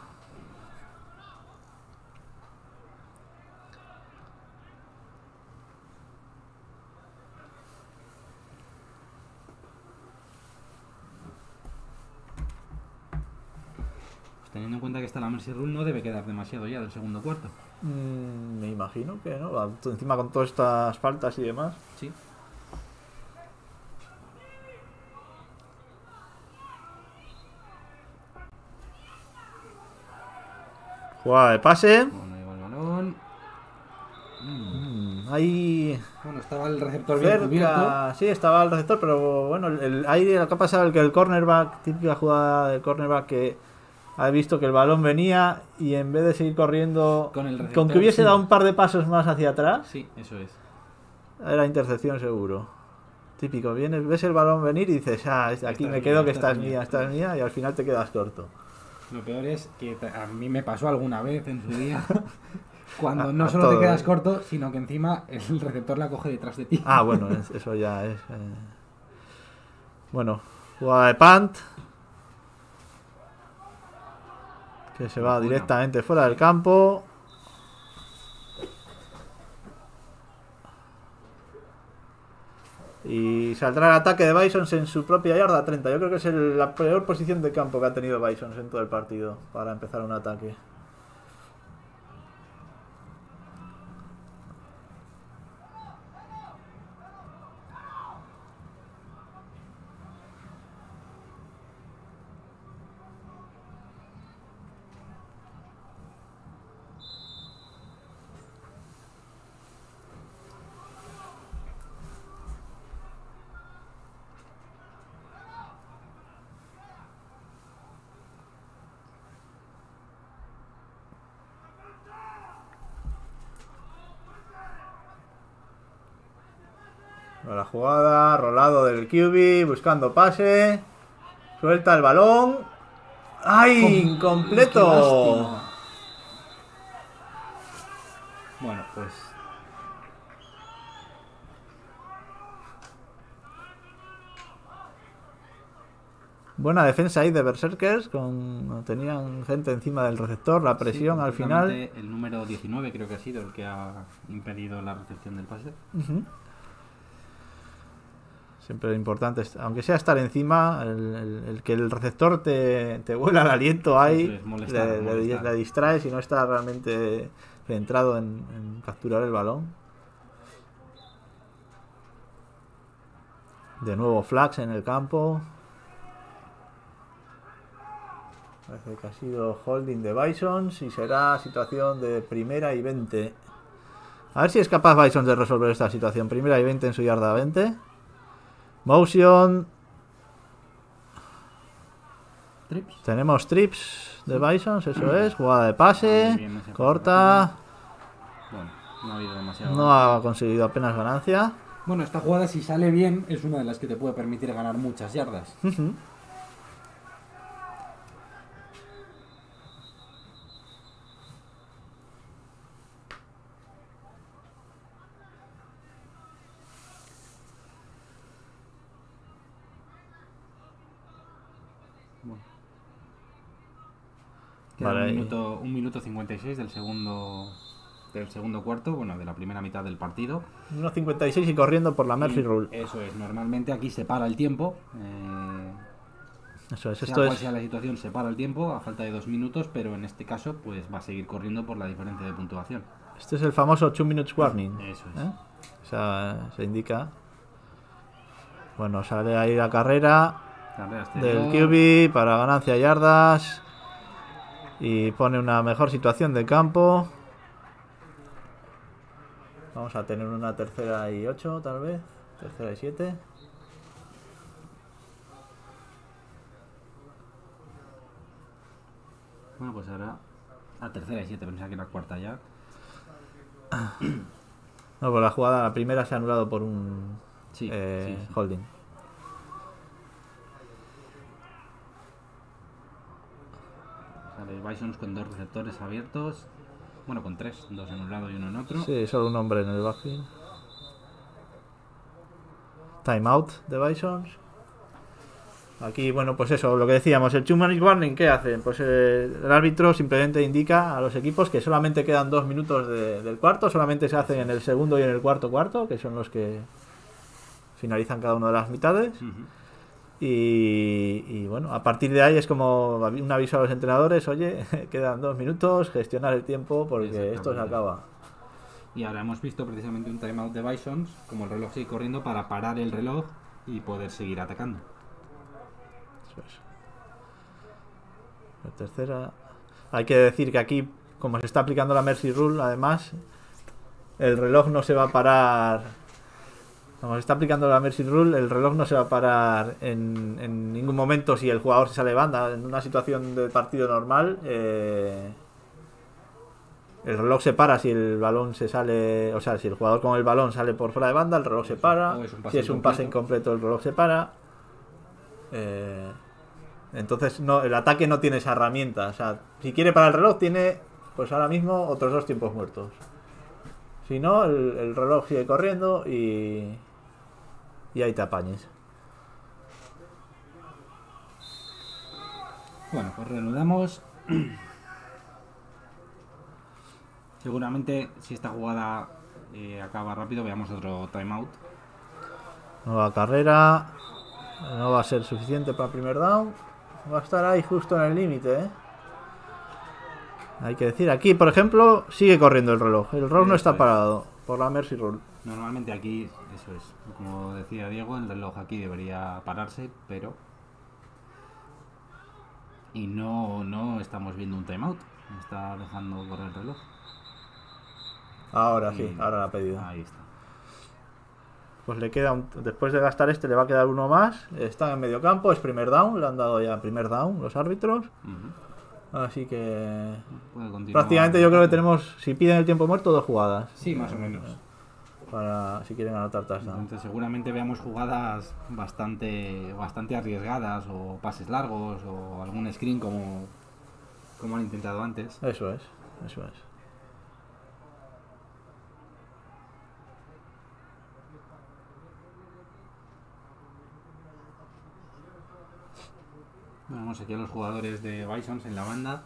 teniendo en cuenta que está la Mercy Rule, no debe quedar demasiado ya del segundo cuarto. Mm, me imagino que no. Encima con todas estas faltas y demás. Sí. Jugada de pase. Bueno, ahí va el balón. Mm. Mm, Ahí Bueno, estaba el receptor bien cubierto. cerca. Sí, estaba el receptor, pero bueno, el, el aire, lo que ha pasado es que el cornerback, típica jugada del cornerback que ha visto que el balón venía y en vez de seguir corriendo, Con el con que hubiese dado un par de pasos más hacia atrás, Sí, eso es. era intercepción seguro. Típico, vienes, ves el balón venir y dices, ah, aquí Esta me quedo mía, que esta es mía. esta es mía, y al final te quedas corto. Lo peor es que a mí me pasó alguna vez en su día. Cuando A- no solo te quedas corto, sino que encima el receptor la coge detrás de ti. Ah, bueno, es- eso ya es. eh. Bueno, jugada de punt. Que se va directamente fuera del campo. Y saldrá el ataque de Bisons en su propia yarda 30. Yo creo que es el- la peor posición de campo que ha tenido Bisons en todo el partido para empezar un ataque. QB, buscando pase. Suelta el balón. ¡Ay! ¡Incompleto! Bueno, pues Buena defensa ahí de Berserkers. Con... Tenían gente encima del receptor. La presión sí, al final. El número 19 creo que ha sido el que ha impedido la recepción del pase. Ujú. Siempre lo importante, es, aunque sea estar encima, el, el- el que el receptor te, te vuela el aliento ahí, es, molestar, le, le- molestar. le distrae si no está realmente centrado en, en capturar el balón. De nuevo Flax en el campo. Parece que ha sido holding de Bisons y será situación de primera y 20. A ver si es capaz Bison de resolver esta situación. Primera y 20 en su yarda 20. Motion. Trips. Tenemos trips de Bisons, eso es. Jugada de pase. Ah, bien Corta. Bueno, no ha habido demasiado. No ha conseguido apenas ganancia. Bueno, esta jugada si sale bien es una de las que te puede permitir ganar muchas yardas. Ujú. Queda Vale, un minuto, un minuto 56 del segundo del segundo cuarto, bueno, de la primera mitad del partido. 1.56 y corriendo por la Murphy Y Rule. Eso es, normalmente aquí se para el tiempo. eh, Eso es, sea esto cual es. sea la situación, se para el tiempo a falta de dos minutos, pero en este caso, pues va a seguir corriendo por la diferencia de puntuación. Este es el famoso 2 minutes warning. Eso es. ¿eh? O sea, se indica. Bueno, sale ahí la carrera. Del. QB para ganancia yardas y pone una mejor situación de campo. Vamos a tener una tercera y 8 tal vez, tercera y 7. Bueno, pues ahora a tercera y siete, pensaba que era cuarta ya. No, pues la jugada, la primera se ha anulado por un Sí, eh, sí, sí. holding. Con dos receptores abiertos. Bueno, con tres, dos en un lado y uno en otro. Sí, solo un hombre en el backfield. Timeout de Bisons. Aquí, bueno, pues eso, lo que decíamos, el two minute warning, ¿qué hacen? Pues eh, el árbitro simplemente indica a los equipos que solamente quedan dos minutos de- del cuarto, solamente se hacen en el segundo y en el cuarto cuarto, que son los que finalizan cada una de las mitades. Y, y, bueno, a partir de ahí es como un aviso a los entrenadores, oye, quedan dos minutos, gestionar el tiempo porque esto se acaba. Y ahora hemos visto precisamente un timeout de Bisons, como el reloj sigue corriendo, para parar el reloj y poder seguir atacando. Eso es. La tercera. Hay que decir que aquí, como se está aplicando la Mercy Rule, además, el reloj no se va a parar. Como se está aplicando la Mercy Rule, el reloj no se va a parar en, en ningún momento si el jugador se sale de banda. En una situación de partido normal, eh, el reloj se para si el balón se sale. O sea, si el jugador con el balón sale por fuera de banda, el reloj se para. es si es un pase incompleto. el reloj se para. Eh, entonces no, el ataque no tiene esa herramienta. O sea, si quiere parar el reloj, tiene pues ahora mismo otros dos tiempos muertos. Si no, el, el reloj sigue corriendo y. Y ahí te apañes. Bueno, pues reanudamos. Seguramente si esta jugada eh, acaba rápido, veamos otro timeout. Nueva carrera. No va a ser suficiente para el primer down. Va a estar ahí justo en el límite, ¿eh? Hay que decir, aquí, por ejemplo, sigue corriendo el reloj. El reloj no está es. parado por la Mercy Rule. Normalmente aquí, eso es, como decía Diego, el reloj aquí debería pararse, pero... Y no, no estamos viendo un timeout. Está dejando correr el reloj. Ahora sí, ahora la ha pedido. Ahí está. Pues le queda un- después de gastar este le va a quedar uno más. Está en medio campo, es primer down, le han dado ya primer down los árbitros. Así que Puede continuar. prácticamente yo creo que tenemos, si piden el tiempo muerto, dos jugadas. Sí, más o menos. Para si quieren anotar touchdown. Entonces seguramente veamos jugadas bastante bastante arriesgadas o pases largos o algún screen como, como han intentado antes. Eso es, eso es. Vemos aquí a los jugadores de Bisons en la banda,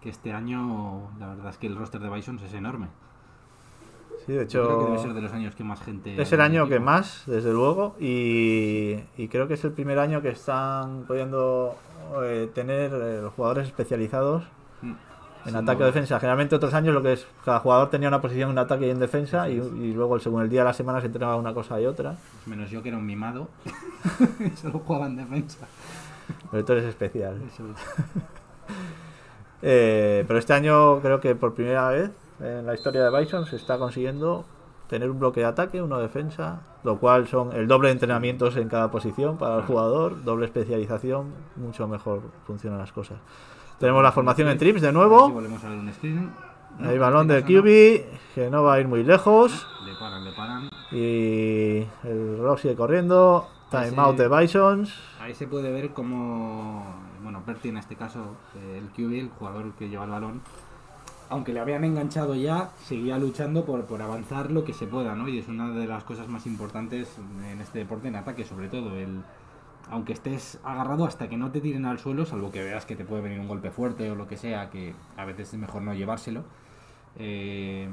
que este año la verdad es que el roster de Bisons es enorme. Sí, de Yo creo que hecho debe ser de los años que más gente... es el año que más, desde luego, y, y creo que es el primer año que están pudiendo eh, tener eh, los jugadores especializados Mm. en ataque o defensa. Generalmente otros años lo que es cada jugador tenía una posición en ataque y en defensa y, y luego según el día de la semana se entrenaba una cosa y otra. Menos yo que era un mimado, solo jugaba en defensa. Pero tú eres especial. Eso es. Eh, pero este año creo que por primera vez en la historia de Bison se está consiguiendo tener un bloque de ataque, uno de defensa, lo cual son el doble de entrenamientos en cada posición para el jugador, doble especialización, mucho mejor funcionan las cosas. Tenemos la formación en trips de nuevo. volvemos a ver un screen. No, Hay balón del. QB que no va a ir muy lejos. Le paran, le paran. Y el reloj sigue corriendo. Timeout de Bisons. Ahí se puede ver como, bueno, Bertie en este caso, eh, el QB, el jugador que lleva el balón, aunque le habían enganchado ya, seguía luchando por, por avanzar lo que se pueda, ¿no? Y es una de las cosas más importantes en este deporte en ataque, sobre todo, el aunque estés agarrado hasta que no te tiren al suelo, salvo que veas que te puede venir un golpe fuerte o lo que sea, que a veces es mejor no llevárselo. eh,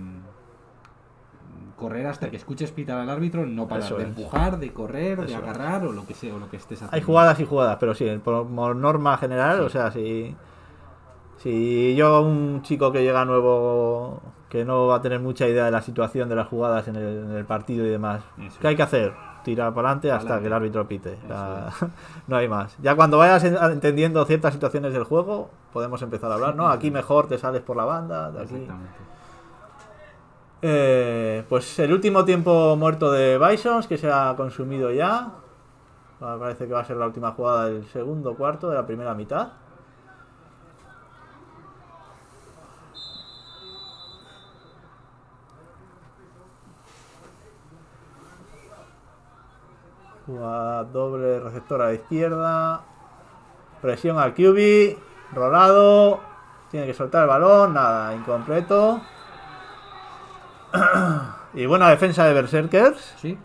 correr hasta que escuches pitar al árbitro, no parar Eso de es. empujar, de correr, de es. agarrar o lo que sea, o lo que estés haciendo. Hay jugadas y jugadas, pero sí, por, por norma general, o sea, si, si yo, un chico que llega nuevo, que no va a tener mucha idea de la situación de las jugadas en el, en el partido y demás, Eso ¿qué hay que hacer? Tirar para adelante hasta que el árbitro pite. No hay más. Ya cuando vayas en- entendiendo ciertas situaciones del juego, podemos empezar a hablar, ¿no? Aquí mejor te sales por la banda, de aquí. Exactamente. Eh, pues el último tiempo muerto de Bisons que se ha consumido ya. Ah, Parece que va a ser la última jugada del segundo cuarto de la primera mitad. Jugada doble receptor a la izquierda. Presión al QB. Rolado. Tiene que soltar el balón. Nada, incompleto. y buena defensa de Berserkers. Sí.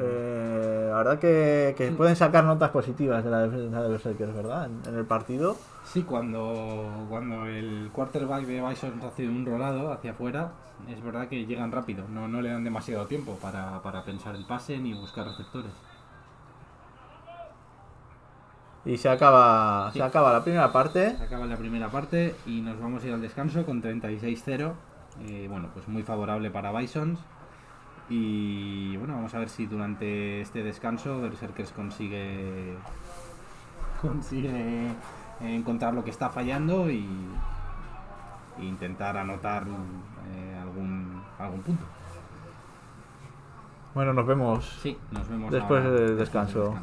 Eh, la verdad que, que, pueden sacar notas positivas de la defensa de Berserkers, ¿verdad? En, el partido. Sí, cuando, cuando el quarterback de Bison hace un rolado hacia afuera, es verdad que llegan rápido, no, no le dan demasiado tiempo para, para pensar el pase ni buscar receptores. Y se acaba, se acaba la primera parte. Se acaba la primera parte y nos vamos a ir al descanso con 36-0. Eh, bueno, pues muy favorable para Bisons. Y bueno, vamos a ver si durante este descanso Berserkers consigue consigue encontrar lo que está fallando y, y intentar anotar eh, algún, algún punto. Bueno, nos vemos. Sí, nos vemos después, del descanso.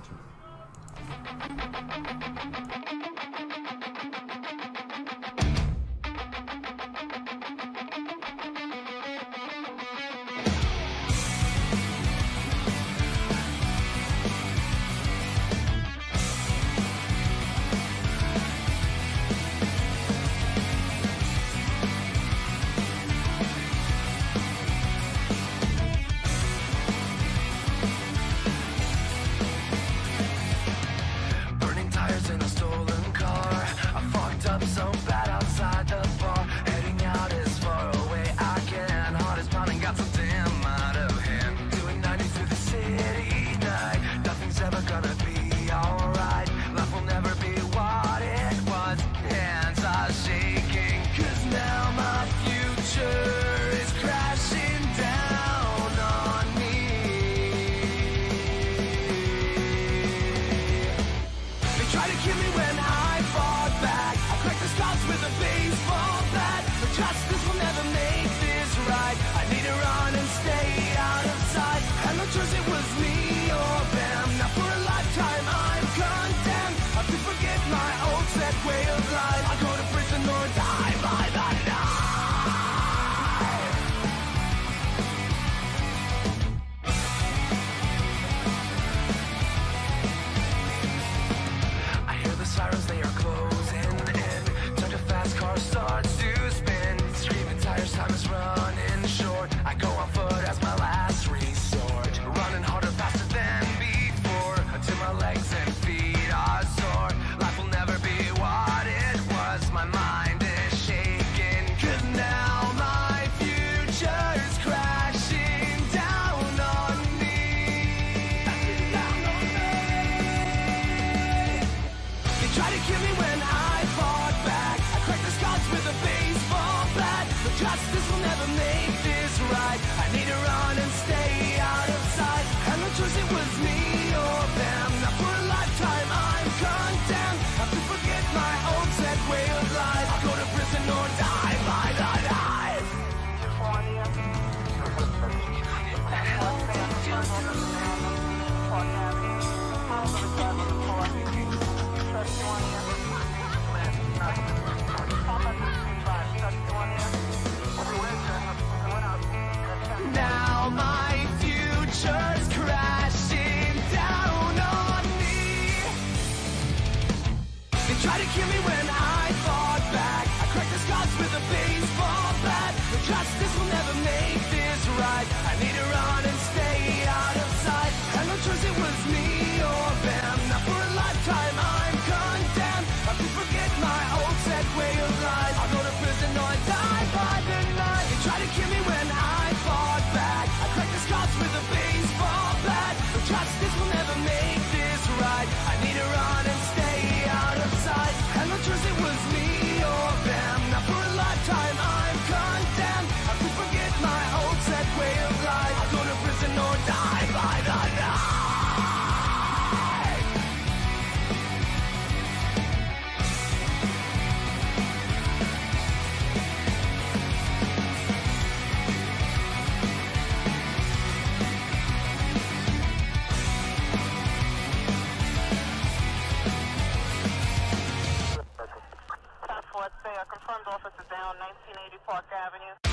Park Avenue.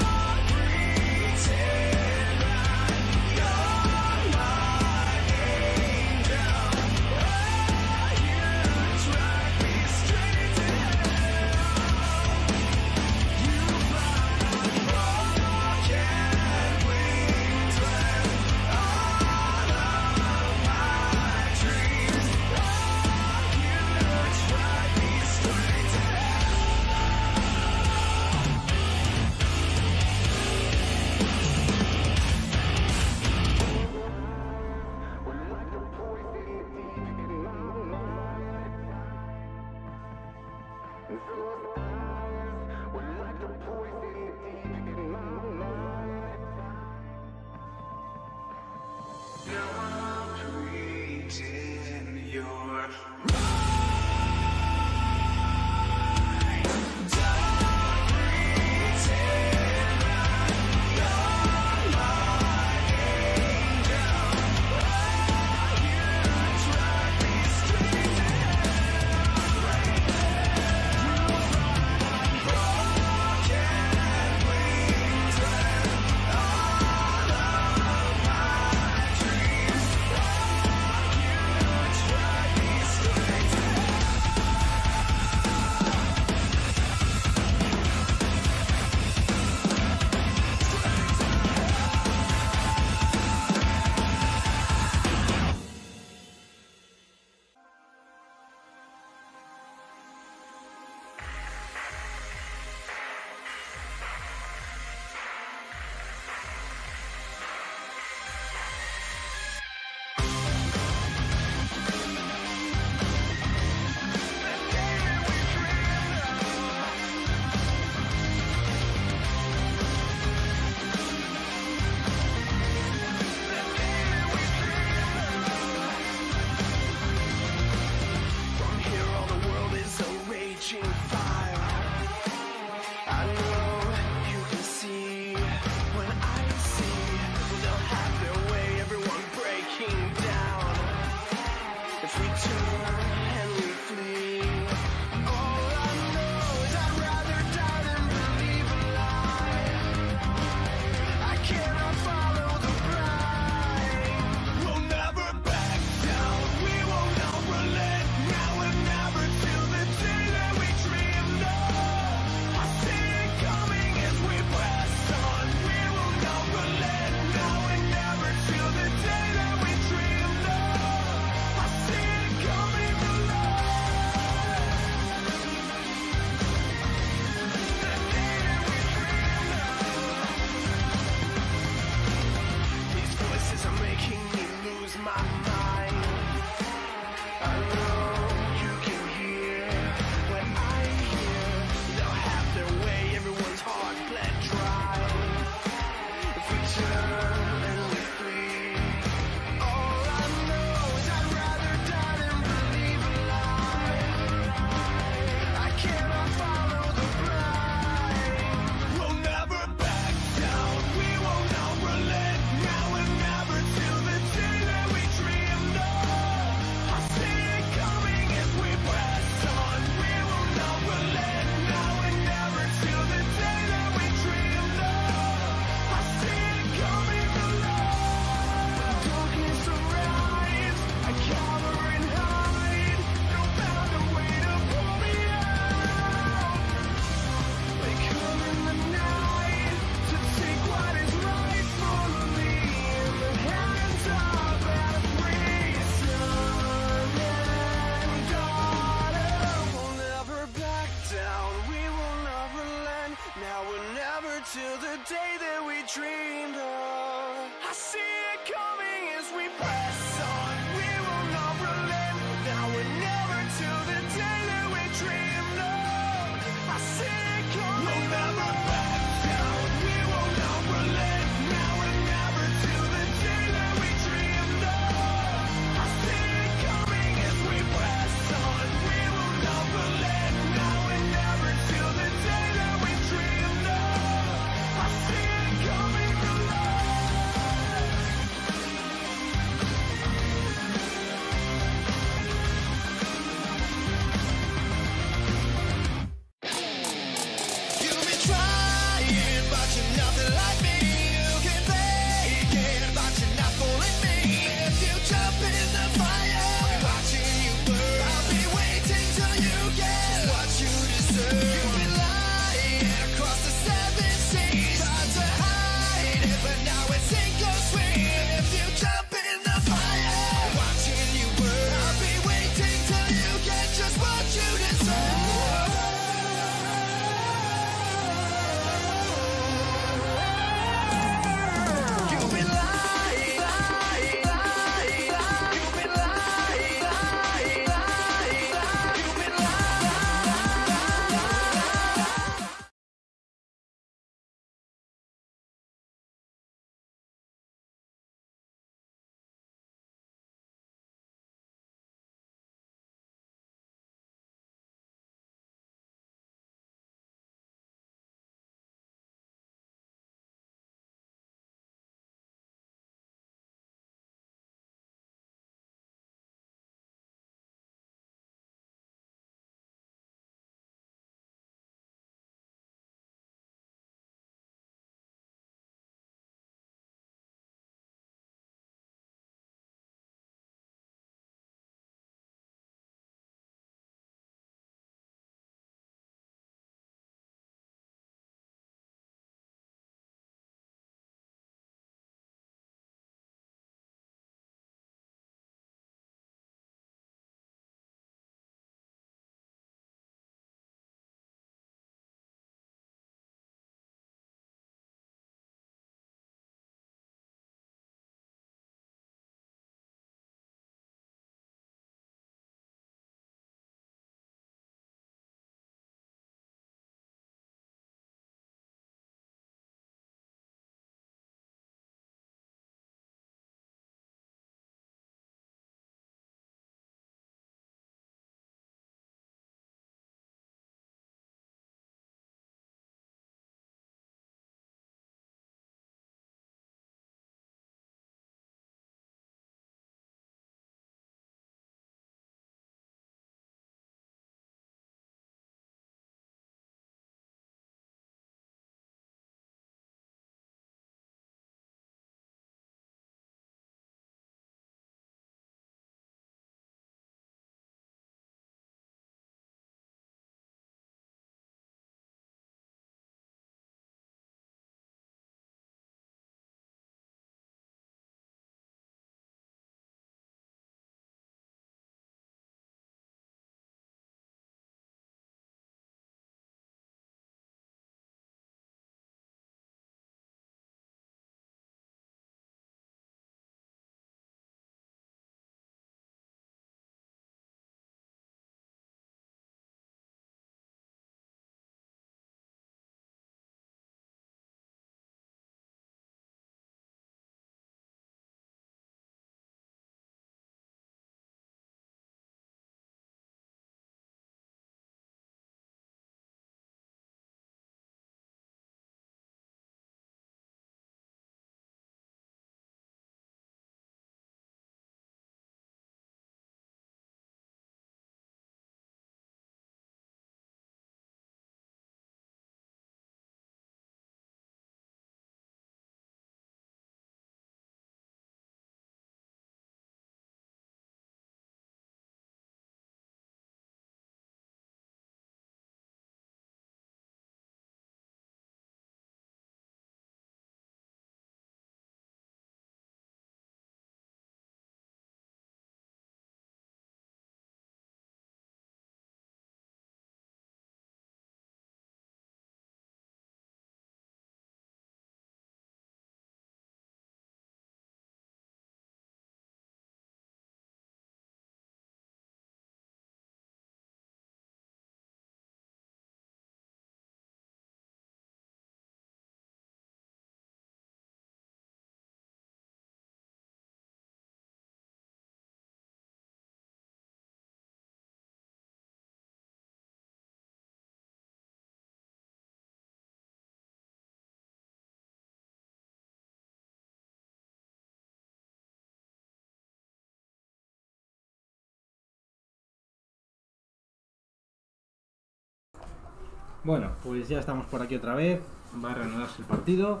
Bueno, pues ya estamos por aquí otra vez. Va a reanudarse el partido.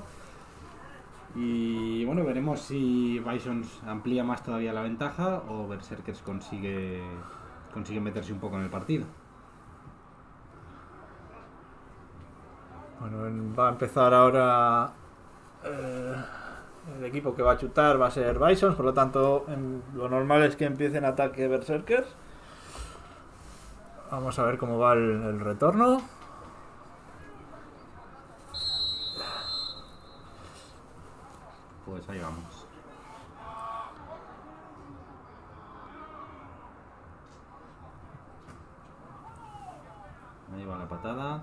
Y bueno, veremos si Bisons amplía más todavía la ventaja o Berserkers consigue, consigue meterse un poco en el partido. Bueno, en- va a empezar ahora. eh, el equipo que va a chutar va a ser Bisons, por lo tanto, en- lo normal es que empiecen ataque Berserkers. Vamos a ver cómo va el retorno. Pues ahí vamos. Ahí va la patada.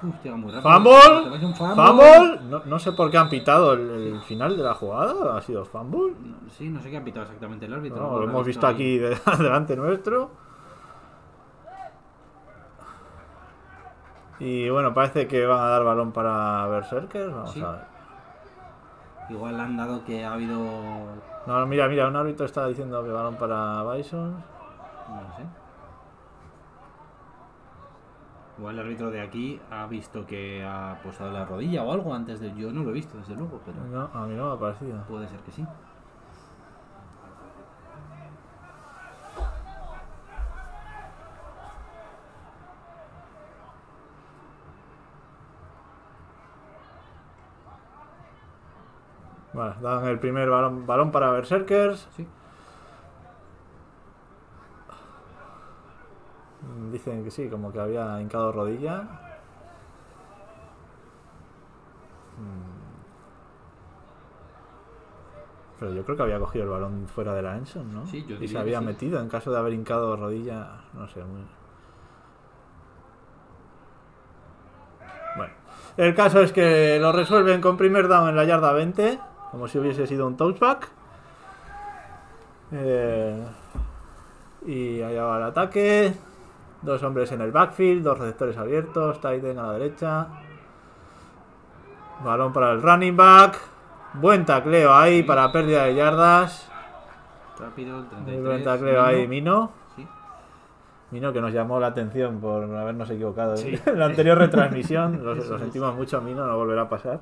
Uf, llega muy rápido. ¡Fumble! Te un ¡Fumble! No, no sé por qué han pitado el, el final de la jugada. ¿Ha sido fumble? No, Sí, no sé qué ha pitado exactamente el árbitro. No, lo lo he hemos visto ahí. aquí de- delante nuestro. Y bueno, parece que van a dar balón para Berserkers. Vamos Sí. a ver. Igual han dado que ha habido. No, mira, mira, un árbitro está diciendo que balón para Bison. No sé. Igual el árbitro de aquí ha visto que ha posado la rodilla o algo antes de. Yo no lo he visto, desde luego, pero No, a mí no me ha parecido. puede ser que sí. Vale, dan el primer balón, balón para Berserkers. Sí. Mm, Dicen que sí, como que había hincado rodilla. Mm. Pero yo creo que había cogido el balón fuera de la Enson, ¿no? Sí, yo y se había sí. metido en caso de haber hincado rodilla, no sé. Muy... Bueno, el caso es que lo resuelven con primer down en la yarda 20, como si hubiese sido un touchback. Eh, y allá va el ataque. Dos hombres en el backfield, dos receptores abiertos, Titan a la derecha. Balón para el running back. Buen tacleo ahí para pérdida de yardas. Rápido, el Muy 33. buen tacleo ahí, Mino. Mino. Sí. Mino que nos llamó la atención por habernos equivocado Sí. en la anterior retransmisión. Lo, lo sentimos mucho, Mino, no volverá a pasar.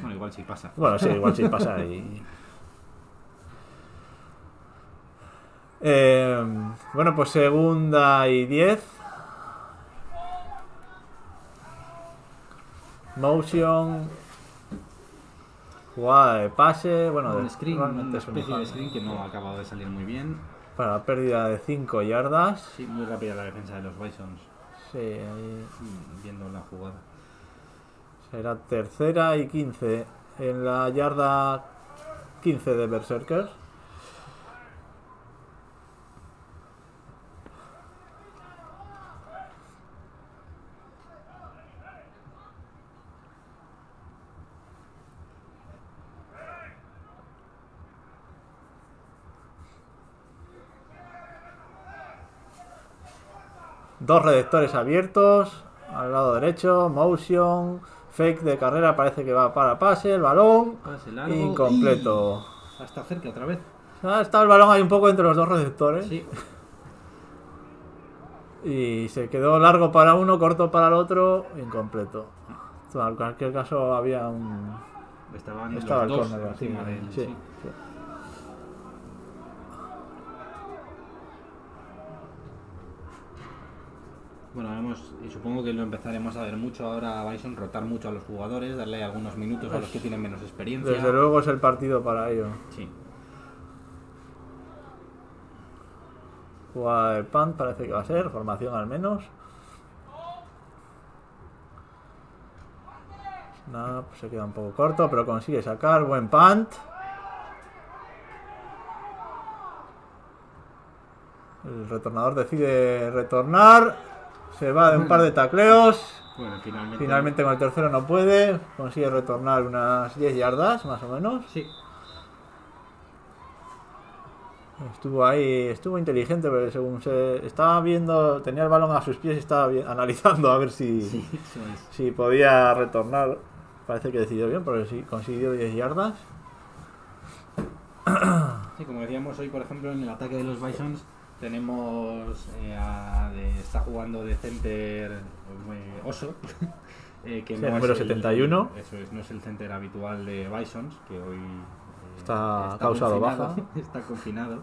Bueno, igual sí pasa. Bueno, sí, igual sí pasa. Y... Eh, bueno, pues segunda y 10. Motion. Jugada de pase. Bueno, un de, screen, una es un especie de screen que no ha acabado de salir muy bien. Para pérdida de 5 yardas. Sí, muy rápida la defensa de los Bisons. Sí, ahí mm, Viendo la jugada. Será tercera y 15 en la yarda 15 de Berserkers. Dos receptores abiertos. Al lado derecho, motion, fake de carrera, parece que va para pase, el balón. Pase largo. Incompleto. y- Hasta cerca otra vez. Ha estado el balón ahí un poco entre los dos receptores. Sí. Y se quedó largo para uno, corto para el otro, incompleto. En cualquier caso había un... Estaban Estaba el los dos encima encima de él. sí, sí. sí. Bueno, vemos, y supongo que lo empezaremos a ver mucho ahora a Bison, rotar mucho a los jugadores, darle algunos minutos a los que tienen menos experiencia. Desde luego es el partido para ello. Sí. Jugada de punt parece que va a ser, formación al menos. Snap, se queda un poco corto, pero consigue sacar. Buen punt. El retornador decide retornar. Se va de un par de tacleos. Bueno, finalmente. Finalmente con el tercero no puede. Consigue retornar unas 10 yardas, más o menos. Sí. Estuvo ahí, estuvo inteligente, pero según se estaba viendo, tenía el balón a sus pies y estaba analizando a ver si, Sí, eso es. si podía retornar. Parece que decidió bien, porque sí consiguió 10 yardas. Sí, como decíamos hoy, por ejemplo, en el ataque de los Bisons tenemos eh, a, de- está jugando de center eh, Oso, eh, que Sí, no el es número 71. Eso es, no es el center habitual de Bisons, que hoy eh, Está causado confinado, baja. Está confinado.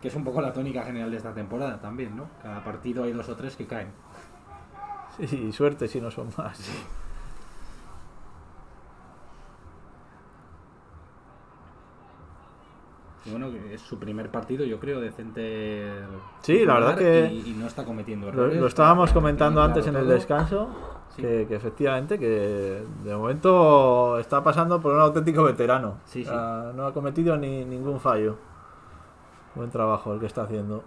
Que es un poco la tónica general de esta temporada también, ¿no? Cada partido hay dos o tres que caen. Sí, suerte si no son más. Y bueno, es su primer partido, yo creo, de center. Sí, la verdad que Y, y no está cometiendo errores. lo estábamos está comentando antes en el descanso, Sí. que, que efectivamente que de momento está pasando por un auténtico veterano. Sí, sí. No ha cometido ni ningún fallo. Buen trabajo el que está haciendo.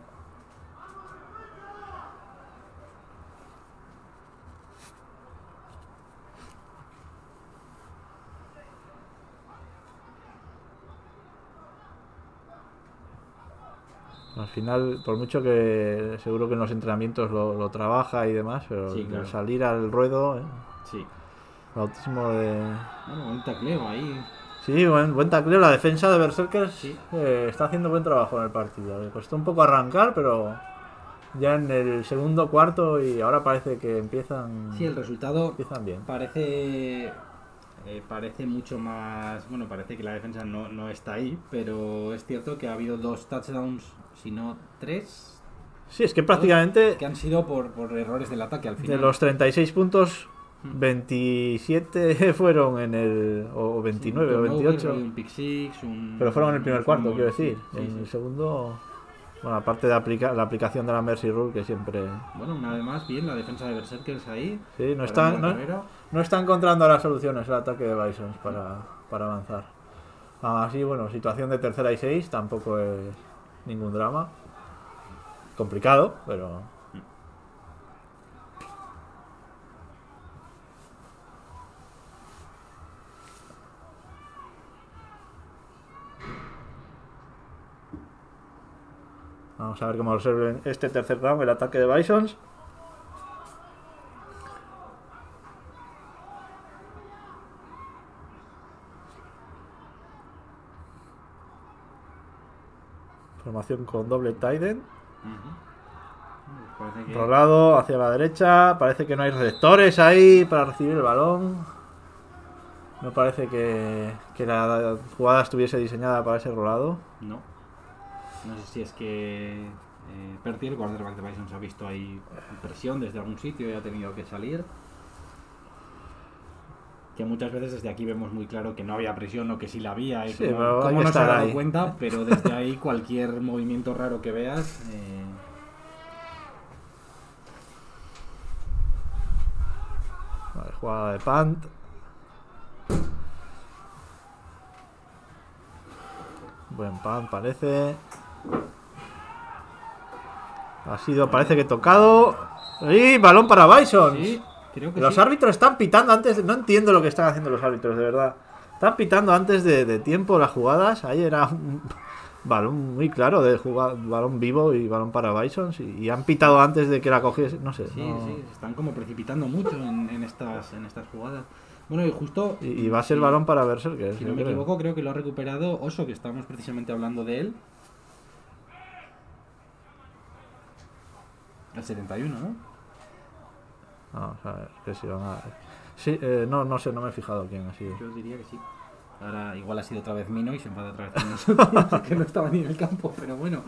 Al final, por mucho que seguro que en los entrenamientos lo, lo trabaja y demás, pero Sí, claro. salir al ruedo, ¿eh? Sí. el autismo de... Bueno, un tacleo ahí. Sí, buen, buen tacleo. La defensa de Berserkers Sí. eh, está haciendo buen trabajo en el partido. Le costó un poco arrancar, pero ya en el segundo cuarto y ahora parece que empiezan, Sí, el resultado empiezan bien. parece. eh, parece mucho más. Bueno, parece que la defensa no, no está ahí, pero es cierto que ha habido dos touchdowns, si no tres, Sí, es que prácticamente que han sido por, por errores del ataque al final. de los 36 puntos, Mm. 27 fueron en el. o 29 o Un turnover, 28. Un pick six, un- Pero fueron en el primer cuarto, quiero decir. sí, en sí. el segundo. Bueno, aparte de aplicar la aplicación de la Mercy Rule, que siempre. Bueno, una vez más, bien la defensa de Berserkers ahí. Sí, no está, no, no está encontrando las soluciones el ataque de Bisons para, para avanzar. Así, bueno, situación de tercera y seis tampoco es ningún drama. Complicado, pero. Vamos a ver cómo resuelven este tercer round el ataque de Bisons. Formación con doble. Ujú. Parece que- Rolado hacia la derecha. Parece que no hay receptores ahí para recibir el balón. No parece que, que la jugada estuviese diseñada para ese rolado. No. No sé si es que eh, Perty, el quarterback de Bison, se ha visto ahí presión desde algún sitio y ha tenido que salir. Que muchas veces desde aquí vemos muy claro que no había presión o que sí la había y Sí, hay cómo no se ha dado ahí. cuenta, pero desde ahí cualquier movimiento raro que veas. eh, Vale, jugada de punt. Buen punt parece. Ha sido, parece que tocado. Y balón para Bison. sí, creo que Los sí. árbitros están pitando antes. de- No entiendo lo que están haciendo los árbitros, de verdad. Están pitando antes de, de tiempo las jugadas. Ahí era un balón muy claro de jugar, balón vivo y balón para Bison. Y, y han pitado antes de que la cogiese. No sé. Sí, no- sí, se están como precipitando mucho en, en estas, en estas jugadas. Bueno, y justo. Y, y va a ser balón para Berserker. Si no me creo. equivoco, creo que lo ha recuperado Oso, que estábamos precisamente hablando de él. El 71, ¿no? Vamos a ver, que si van a... Sí, eh, no, no sé, no me he fijado quién ha sido. Yo diría que sí. Ahora igual ha sido otra vez Mino y se enfada otra vez con nosotros, que no estaba ni en el campo, pero bueno.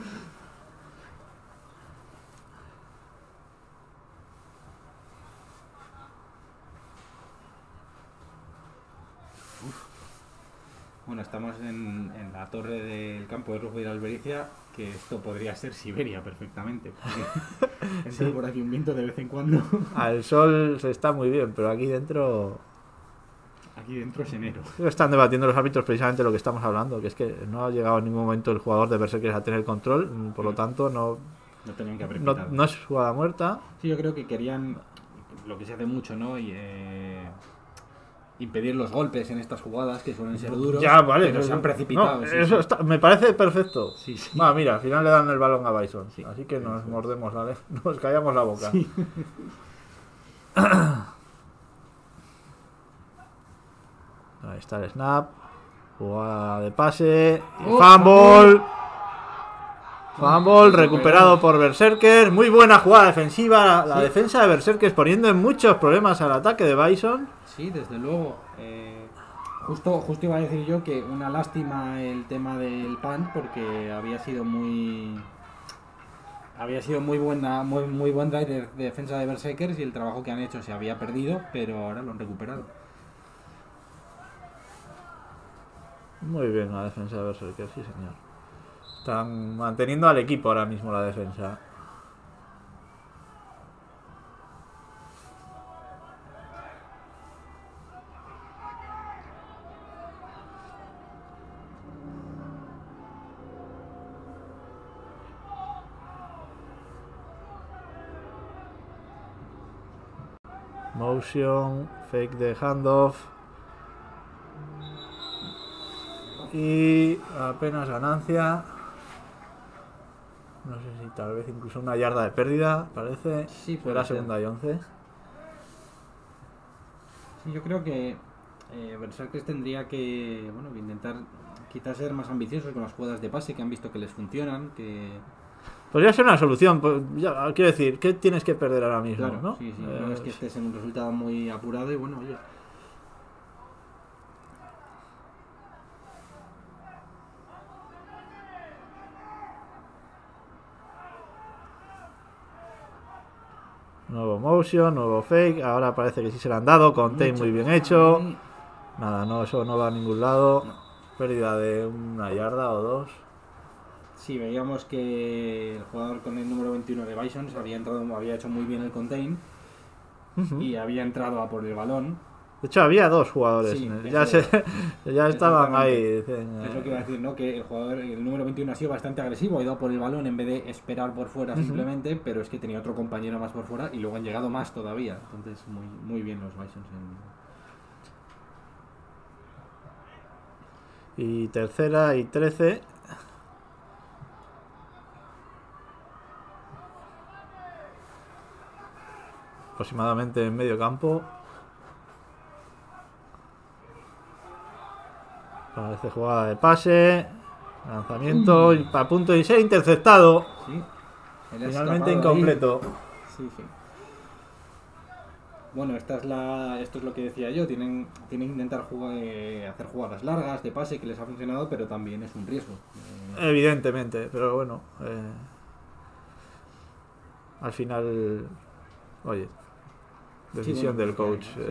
Bueno, estamos en, en la torre del campo de rugby de Albericia, que esto podría ser Siberia perfectamente. Entra por aquí un viento de vez en cuando. Al sol se está muy bien, pero aquí dentro Aquí dentro es enero. están debatiendo los árbitros precisamente lo que estamos hablando, que es que no ha llegado en ningún momento el jugador de Berserker a tener control, mm, por lo tanto no, No tenían que no, no es jugada muerta. Sí, yo creo que querían lo que se hace mucho, ¿no? Y, eh, impedir los golpes en estas jugadas que suelen ser duros. Ya, vale. Pero se han precipitado. no, sí, eso sí. está- me parece perfecto. Sí, mira, al final le dan el balón a Bison, Sí, así que nos mordemos la nos callamos la boca. Ahí está el snap. Jugada de pase. Oh, fumble. Fumble recuperado por Berserker. Muy buena jugada defensiva. La, Sí. defensa de Berserker poniendo en muchos problemas al ataque de Bison. Sí, desde luego. eh, justo, justo iba a decir yo que una lástima el tema del punt porque había sido muy. Había sido muy buena, muy, muy buen drive de, de defensa de Berserkers y el trabajo que han hecho se había perdido, pero ahora lo han recuperado. Muy bien la defensa de Berserker, sí señor. Están manteniendo al equipo ahora mismo la defensa. Motion, fake de handoff. Y apenas ganancia. No sé si tal vez incluso una yarda de pérdida, parece. Sí, Será ser. segunda y once. Sí, yo creo que eh, Berserkers tendría que, bueno, intentar quizás ser más ambiciosos con las jugadas de pase que han visto que les funcionan, que Podría ser una solución. pues, ya, quiero decir, ¿qué tienes que perder ahora mismo? Claro, ¿no? sí, sí. Eh, No es que estés en un resultado muy apurado y bueno, oye. Nuevo motion, nuevo fake. Ahora parece que sí se le han dado. Contain mucho muy bien hecho. Nada, no, eso no va a ningún lado. No. Pérdida de una yarda o dos. Sí, veíamos que el jugador con el número 21 de Bisons había entrado, había hecho muy bien el contain y había entrado a por el balón. De hecho, había dos jugadores. Sí, ya, se- es. ya estaban ahí. dicen, Es lo que eh, iba a decir, ¿no? Que el jugador, el número 21 ha sido bastante agresivo, ha ido por el balón en vez de esperar por fuera simplemente, pero es que tenía otro compañero más por fuera y luego han llegado más todavía. Entonces, muy, muy bien los Bisons en, Y tercera y trece. Aproximadamente en medio campo. Parece jugada de pase. Lanzamiento y a punto de ser interceptado. Sí. Finalmente incompleto. Sí, sí. Bueno, esta es la, esto es lo que decía yo. Tienen, tienen que intentar jugar, eh, hacer jugadas largas de pase que les ha funcionado, pero también es un riesgo. Eh, Evidentemente, pero bueno. eh, al final. Oye. Decisión bueno, del coach. sí, sí.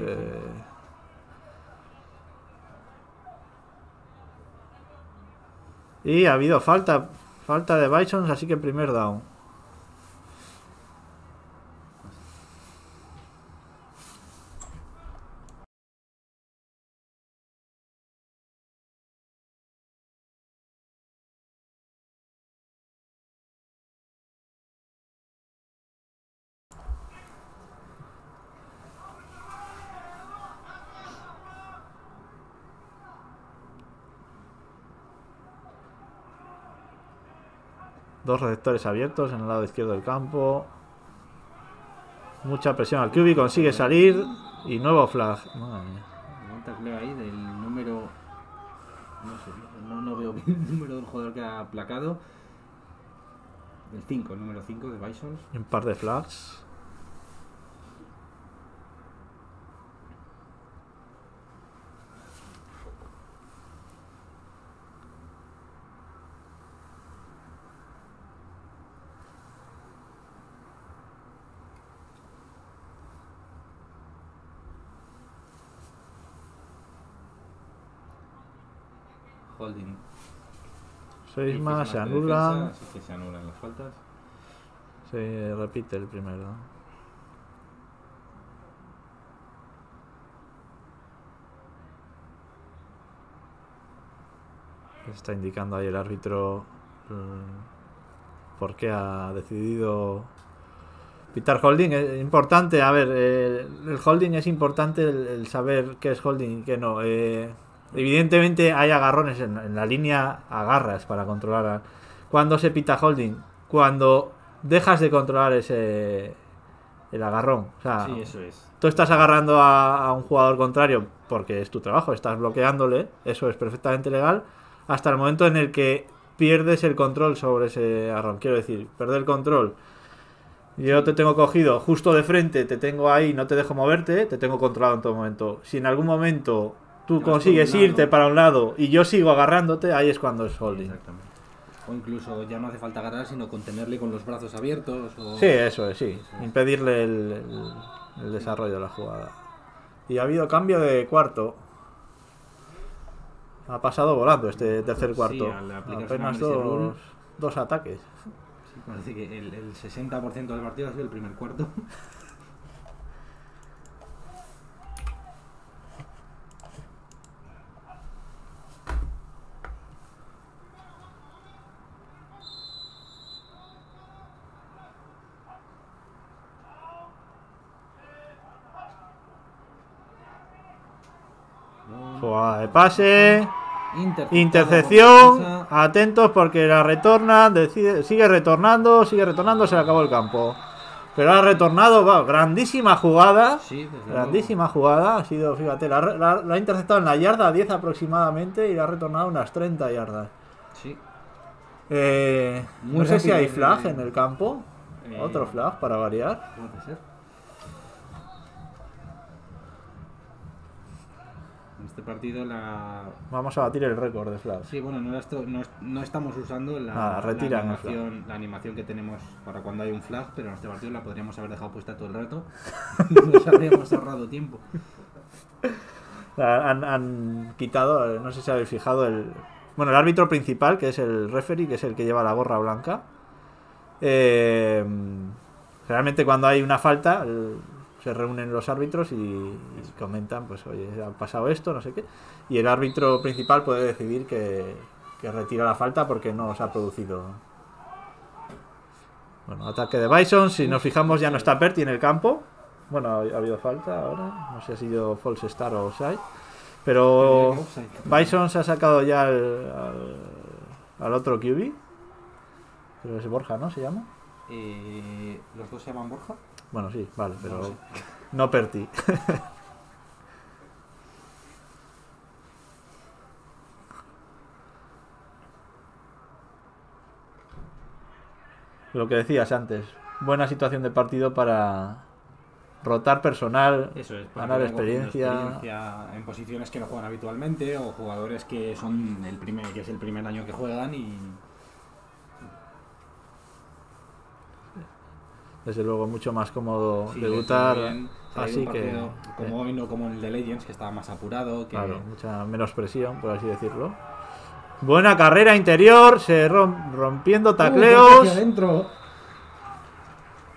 Y ha habido falta. Falta de Bisons, así que primer down. Dos receptores abiertos en el lado izquierdo del campo. Mucha presión al QB, consigue salir. Y nuevo flag. Madre mía. ahí del número. No sé, no, no veo bien el número del jugador que ha aplacado. El 5, el número 5 de Bisons. Y un par de flags. 6 más, se anulan. así se anulan las faltas. Se repite el primero. Está indicando ahí el árbitro mm, por qué ha decidido pitar holding. Es importante, a ver, eh, el, holding es importante el, saber qué es holding y qué no. Eh, evidentemente hay agarrones en, en la línea, agarras para controlar. a- ¿Cuándo se pita holding? Cuando dejas de controlar ese el agarrón. O sea, Sí, eso es. tú estás agarrando a, a un jugador contrario porque es tu trabajo, estás bloqueándole, eso es perfectamente legal, hasta el momento en el que pierdes el control sobre ese arrón. Quiero decir, perder el control. Yo te tengo cogido justo de frente, te tengo ahí, no te dejo moverte, te tengo controlado en todo momento. Si en algún momento tú consigues irte para un lado y yo sigo agarrándote, ahí es cuando es holding. Exactamente. O incluso ya no hace falta agarrar, sino contenerle con los brazos abiertos. O... Sí, eso es, sí. Impedirle el, el- el desarrollo de la jugada. Y ha habido cambio de cuarto. Ha pasado volando este tercer Sí, cuarto. al aplicarse Apenas Rule. dos, dos ataques. Sí, parece que el, el 60% del partido ha sido el primer cuarto. Jugada de pase. Intercepción. Atentos porque la retorna. decide- sigue retornando. Sigue retornando. Se le acabó el campo. Pero ha retornado. va, grandísima jugada. Sí, Grandísima jugada. Ha sido, fíjate, la, ha- la- la ha interceptado en la yarda 10 aproximadamente. Y la ha retornado unas 30 yardas. Sí. Eh, no sé si hay flag eh, en el campo. eh, Otro flag para variar. Puede ser. Este partido la... Vamos a batir el récord de flags. Sí, bueno, no, esto- no, es- no estamos usando la, Ah, la, animación, la animación que tenemos para cuando hay un flag, pero en este partido la podríamos haber dejado puesta todo el rato. Nos habríamos ahorrado tiempo. Han, han quitado, no sé si habéis fijado, el. Bueno, el árbitro principal, que es el referee, que es el que lleva la gorra blanca. eh, generalmente cuando hay una falta, el- se reúnen los árbitros y, y comentan, pues, oye, ha pasado esto, no sé qué. Y el árbitro principal puede decidir que, que retira la falta porque no se ha producido. Bueno, ataque de Bison. Si nos fijamos, ya no está Perti en el campo. Bueno, ha, ha habido falta ahora. No sé si ha sido false star o offside. Pero. Bison se ha sacado ya al, al, al otro QB. Pero es Borja, ¿no? Se llama. Eh, ¿Los dos se llaman Borja? Bueno, sí, vale, pero No sé. no Perti. Lo que decías antes, buena situación de partido para rotar personal, Eso es, ganar experiencia. experiencia en posiciones que no juegan habitualmente o jugadores que son el primer que es el primer año que juegan y Desde luego, mucho más cómodo sí, debutar bien. Así que. partido como eh, hoy no como el de Legends que estaba más apurado que Claro, mucha menos presión, por así decirlo. Buena carrera interior, se rom- rompiendo Uh, tacleos.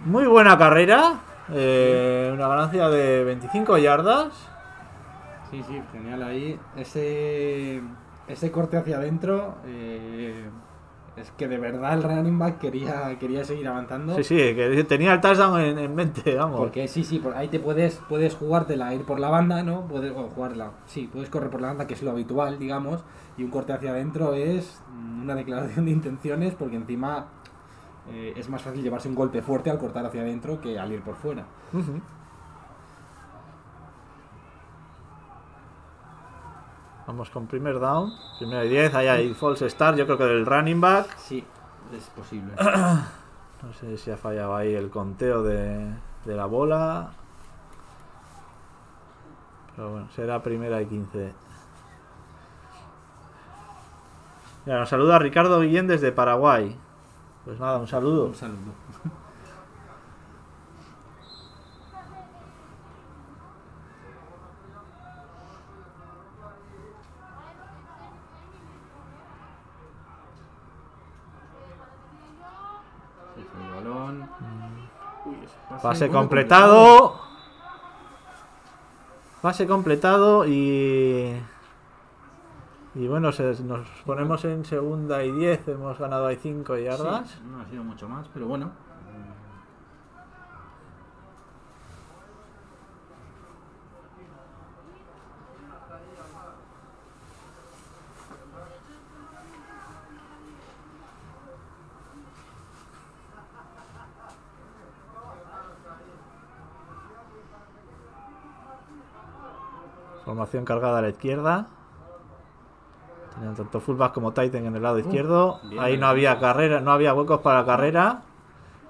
Muy buena carrera. eh, una ganancia de 25 yardas. Sí, sí, genial ahí. Ese, ese corte hacia adentro. eh, es que de verdad el running back quería, quería seguir avanzando. Sí, sí, que tenía el touchdown en, en mente, vamos. Porque sí, sí, por ahí te puedes, puedes jugártela, ir por la banda, ¿no? Puedes o jugarla. Sí, puedes correr por la banda, que es lo habitual, digamos. Y un corte hacia adentro es una declaración de intenciones, porque encima eh, es más fácil llevarse un golpe fuerte al cortar hacia adentro que al ir por fuera. Vamos con primer down. Primero y 10. Ahí hay false start. Yo creo que del running back. Sí, es posible. No sé si ha fallado ahí el conteo de, de la bola. Pero bueno, será primera y 15. Ya, nos saluda Ricardo Guillén desde Paraguay. Pues nada, un saludo. Un saludo. Sí, sí, el balón. Uy, ese Pase completado. Pase completado y. Y bueno, se- nos ponemos en segunda y 10. Hemos ganado ahí 5 yardas. Sí, no ha sido mucho más, pero bueno. Formación cargada a la izquierda. Tenían tanto fullback como Titan en el lado izquierdo. bien, Ahí bien. no había carrera, no había huecos para la carrera.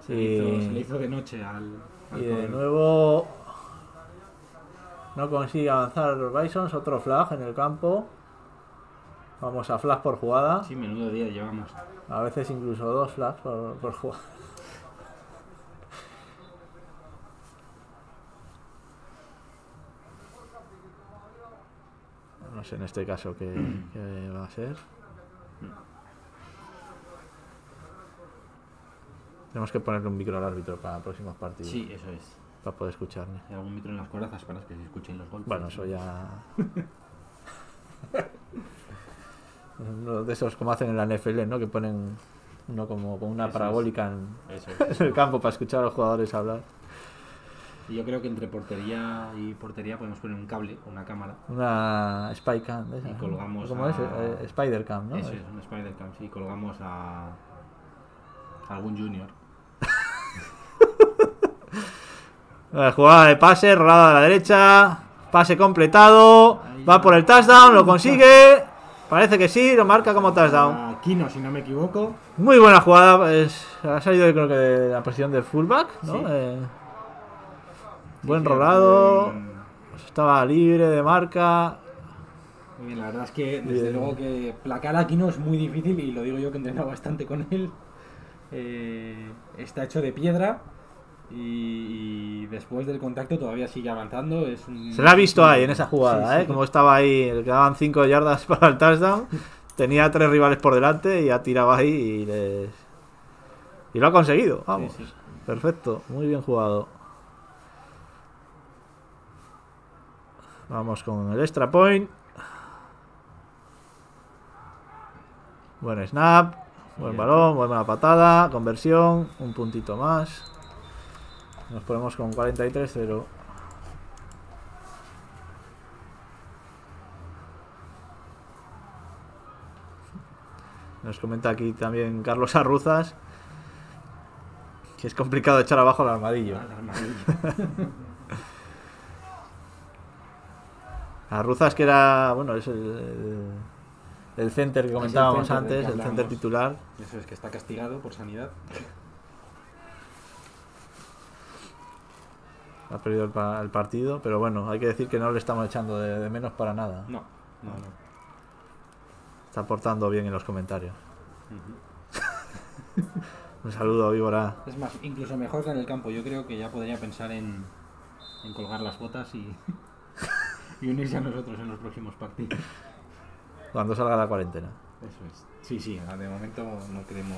Se, le hizo, se le Y, hizo de noche al, al y de nuevo no consigue avanzar los Bisons. Otro flag en el campo. Vamos a flag por jugada. Sí, menudo día llevamos. A veces incluso dos flags por, por jugada. No sé en este caso qué, qué va a ser. Tenemos que ponerle un micro al árbitro para próximos partidos. Sí, eso es. Para poder escucharme. Hay algún micro en las corazas para que se escuchen los golpes. Bueno, eso ya. Uno de esos como hacen en la NFL, ¿no? Que ponen uno como con una Eso es. parabólica en, el campo para escuchar a los jugadores hablar. Y yo creo que entre portería y portería podemos poner un cable, una cámara. Una Spy Cam. esas, Y colgamos ¿Cómo a- es? Eh, Spider Cam, ¿no? Eso es, un Spider Cam. Sí, colgamos a, a algún junior. Eh, Jugada de pase, rolada a la derecha. Pase completado. Ahí Va por el touchdown, lo consigue. Parece que sí, lo marca como touchdown. A Kino, si no me equivoco. Muy buena jugada. pues, ha salido, creo que de la posición de fullback, ¿no? Sí. Eh, buen rolado. Estaba libre de marca. Muy bien, la verdad es que desde Bien. luego que placar a Kino es muy difícil y lo digo yo que he entrenado bastante con él. Eh, está hecho de piedra y, y después del contacto todavía sigue avanzando. Es un- Se la ha visto ahí en esa jugada, Sí, ¿eh? sí. Como estaba ahí, le quedaban 5 yardas para el touchdown. Tenía tres rivales por delante y ha tirado ahí y les... Y lo ha conseguido, vamos. Sí. Perfecto, muy bien jugado. Vamos con el extra point. Buen snap, buen balón, buena patada, conversión, un puntito más. Nos ponemos con 43-0. Nos comenta aquí también Carlos Arruzas que es complicado echar abajo el armadillo. Al armadillo. Arruzas que era, bueno, es el, el, center que comentábamos center antes, que el center titular. Eso es que está castigado por sanidad. Ha perdido el, pa- el partido, pero bueno, hay que decir que no le estamos echando de, de menos para nada. No, no, no. Está aportando bien en los comentarios. Un saludo, Víbora. Es más, incluso mejor que en el campo. Yo creo que ya podría pensar en, en colgar las botas y, y unirse a nosotros en los próximos partidos. Cuando salga la cuarentena. Eso es. Sí, sí, de momento no queremos.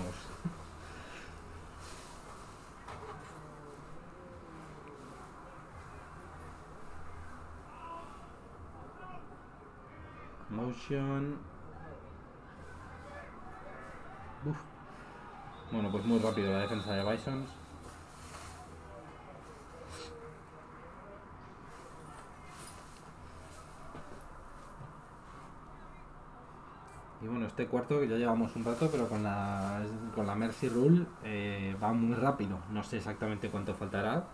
Motion. Uf. Bueno, pues muy rápido la defensa de Bisons. Y bueno, este cuarto que ya llevamos un rato, pero con la, con la Mercy Rule eh, va muy rápido. No sé exactamente cuánto faltará.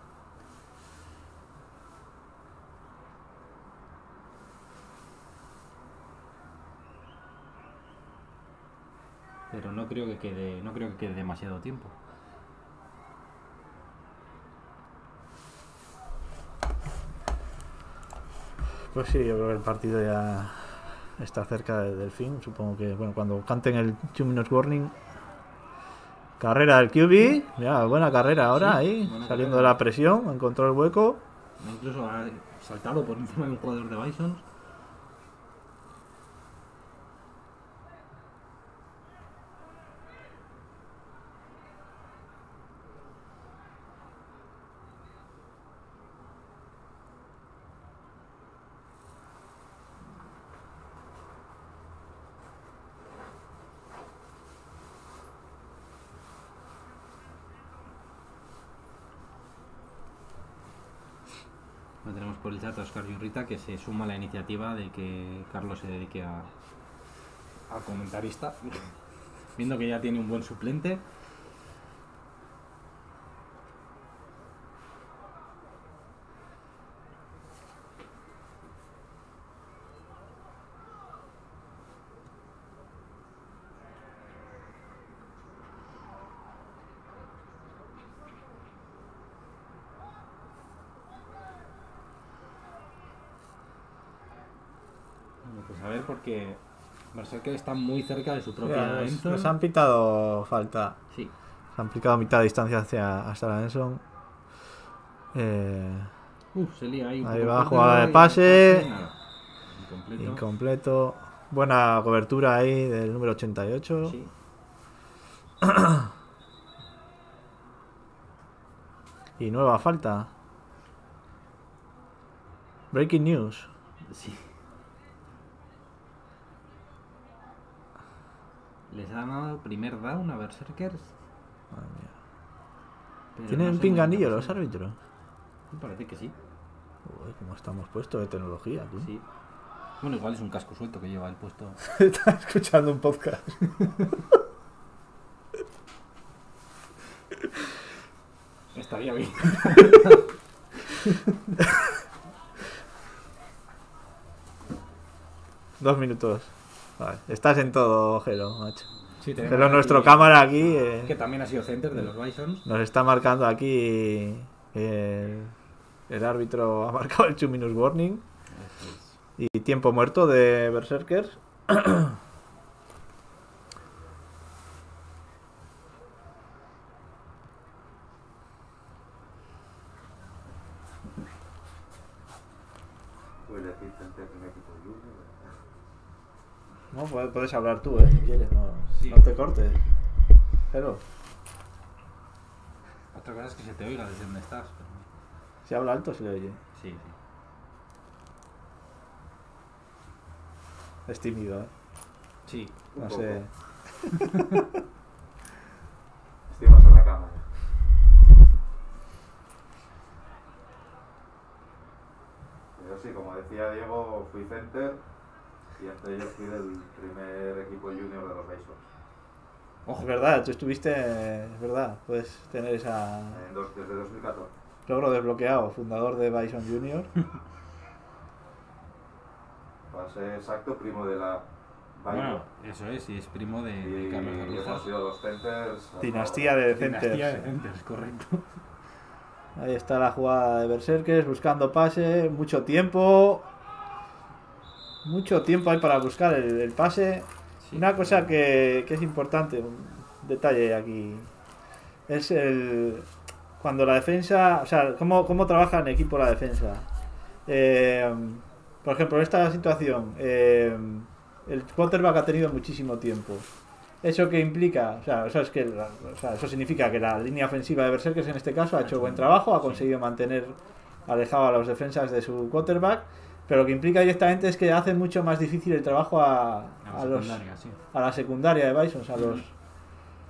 Pero no creo que quede, no creo que quede demasiado tiempo. Pues sí, yo creo que el partido ya está cerca de- del fin. Supongo que, bueno, cuando canten el 2 minutes warning. Carrera del QB. Ya, buena carrera ahora Sí, ahí. Saliendo carrera. de la presión, encontró el hueco. Incluso ha saltado por encima de un jugador de Bisons. Lo tenemos por el chat a Oscar Yurrita que se suma a la iniciativa de que Carlos se dedique a, a comentarista, viendo que ya tiene un buen suplente. Pues a ver, porque Berserker está muy cerca de su propia les, endzone. les han pitado falta. Sí. Se han picado a mitad de distancia hacia, hasta la Enson. Eh, Uf, se lía ahí un Ahí va, jugada de pase. incompleto. Buena cobertura ahí del número 88. Sí. Y nueva falta. Breaking news. Sí. Les han dado primer down a Berserkers. Madre mía. ¿Tienen no pinganillo los árbitros? Parece que sí. Uy, cómo estamos puestos de tecnología, tú. Sí. Bueno, igual es un casco suelto que lleva el puesto. Está escuchando un podcast. Estaría bien. Dos minutos. Vale, Estás en todo, Gelo, macho. Sí, Gelo, nuestro cámara aquí eh, Que también ha sido center de los Bisons. nos está marcando aquí el, el árbitro ha marcado el 2 minutes warning y tiempo muerto de Berserkers. Puedes decir Center un equipo junior. No, puedes, puedes hablar tú, eh, si quieres, no, Sí. no te cortes. Gelo, Otra cosa es que se te oiga desde donde estás. pero- si habla alto se le oye. Sí, sí. Es tímido, eh. Sí. No poco. sé. Estoy más en la cama ya. Pero sí, como decía Diego, fui center y antes yo fui del primer equipo junior de los Bisons. Es verdad, tú estuviste, es verdad, puedes tener esa En dos- desde 2014. logro desbloqueado, fundador de Bison Junior. Para ser exacto, primo de la Bueno, eso es, y es primo de, de y, Carlos hemos sido los centers. Dinastía de Dinastía de centers. centers, correcto. Ahí está la jugada de Berserkers buscando pase, mucho tiempo. Mucho tiempo hay para buscar el, el pase. Sí. Una cosa que, que es importante, un detalle aquí, es el cuando la defensa, o sea, cómo, cómo trabaja en equipo la defensa. Eh, por ejemplo, en esta situación, eh, el quarterback ha tenido muchísimo tiempo. ¿Eso que implica? O sea, eso, es que, o sea, eso significa que la línea ofensiva de Berserkers en este caso ha hecho buen trabajo, ha conseguido mantener alejado a los defensas de su quarterback, pero lo que implica directamente es que hace mucho más difícil el trabajo a, A la los, secundaria, sí. a la secundaria de Bisons, a los...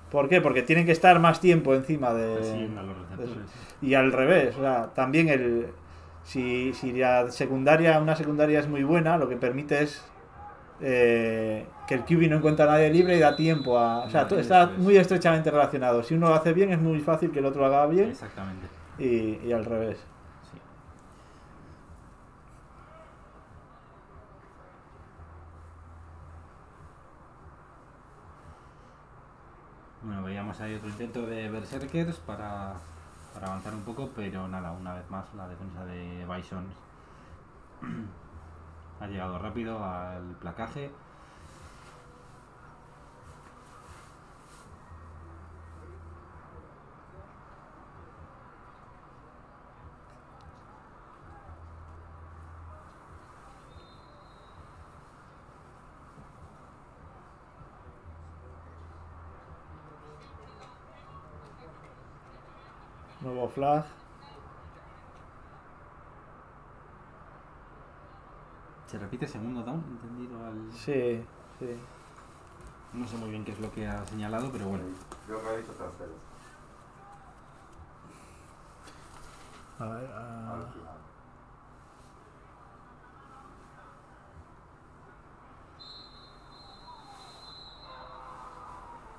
¿Por qué? Porque tienen que estar más tiempo encima de... Persiguiendo a los de- receptores. y al revés, o sea, también el... Si, si la secundaria, una secundaria es muy buena, lo que permite es eh, que el QB no encuentra a nadie libre y da tiempo a... O sea, No, está es. muy estrechamente relacionado. Si uno lo hace bien es muy fácil que el otro lo haga bien Exactamente. y, y al revés. Sí. Bueno, veíamos ahí otro intento de Berserkers para, para avanzar un poco, pero nada, una vez más la defensa de Bisons ha llegado rápido al placaje. Nuevo flag. Se repite segundo down, entendido al... Sí, sí. No sé muy bien qué es lo que ha señalado, pero bueno. Creo que ha dicho tercero. A ver, ah, Al final.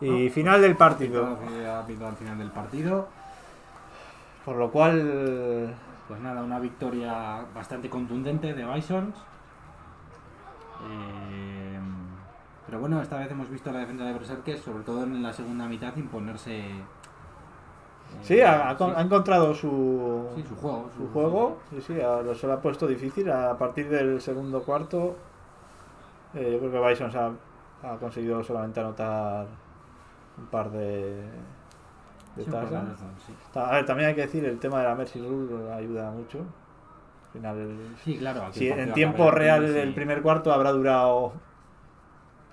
Y final del partido. Ha pitado al final del partido. Por lo cual... Pues nada, una victoria bastante contundente de Bisons. Eh, pero bueno, esta vez hemos visto a la defensa de Berserkers, sobre todo en la segunda mitad, imponerse. eh, Sí, ha, ha sí, con- ha encontrado su, sí, su juego. su juego. Sí, sí, a- se lo ha puesto difícil. A partir del segundo cuarto Eh, yo creo que Bison ha, ha conseguido solamente anotar un par de, de Sí, sí. A ver, también hay que decir, el tema de la Mercy Rule ayuda mucho. Al final, el- Sí, claro. si en tiempo real el primer cuarto habrá durado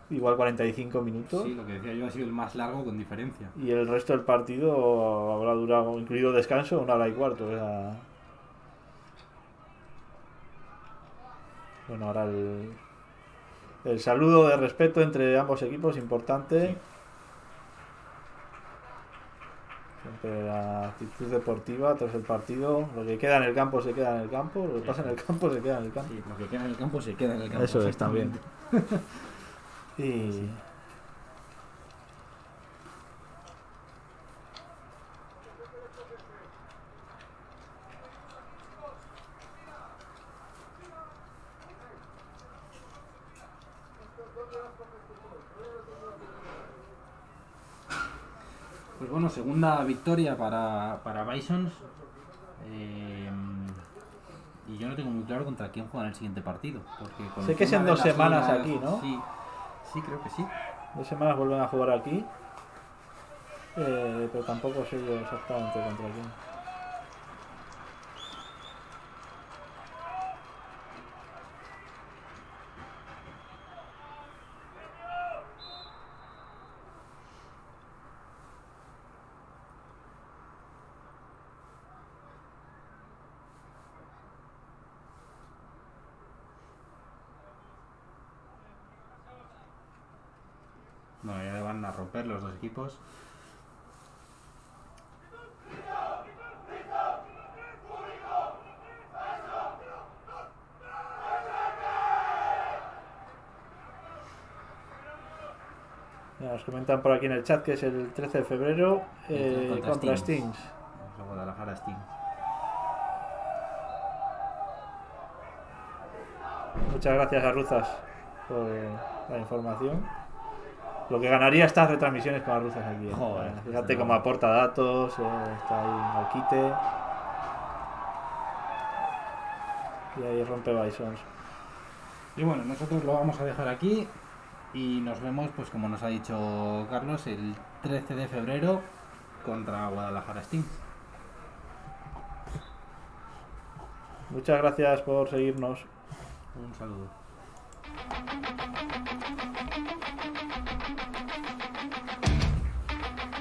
igual 45 minutos Sí, lo que decía yo ha sido el más largo con diferencia. y el resto del partido habrá durado, incluido descanso, una hora y cuarto. o sea. Bueno, ahora el, el saludo de respeto entre ambos equipos, importante. Siempre la actitud deportiva tras el partido. Lo que queda en el campo se queda en el campo, lo que pasa en el campo se queda en el campo. Sí, lo que queda en el campo se queda en el campo. Eso es también. Y. bueno, segunda victoria para, para Bisons. Eh, y yo no tengo muy claro contra quién juegan el siguiente partido. Porque con Sé que es tema en de dos semanas aquí, ¿no? Sí, sí, creo que sí. Dos semanas vuelven a jugar aquí. Eh, pero tampoco sé yo exactamente contra quién. Bueno, ya van a romper los dos equipos. Ya, Nos comentan por aquí en el chat que es el 13 de febrero eh, Contra contra Stings. Guadalajara. Muchas gracias a Ruzas por la información. Lo que ganaría estas retransmisiones con Arruzas aquí. ¿eh? Joder, Fíjate cómo aporta datos, eh, está ahí al quite. Y ahí rompe Bisons. Y bueno, nosotros lo vamos a dejar aquí y nos vemos, pues como nos ha dicho Carlos, el 13 de febrero contra Guadalajara Steam. Muchas gracias por seguirnos. Un saludo.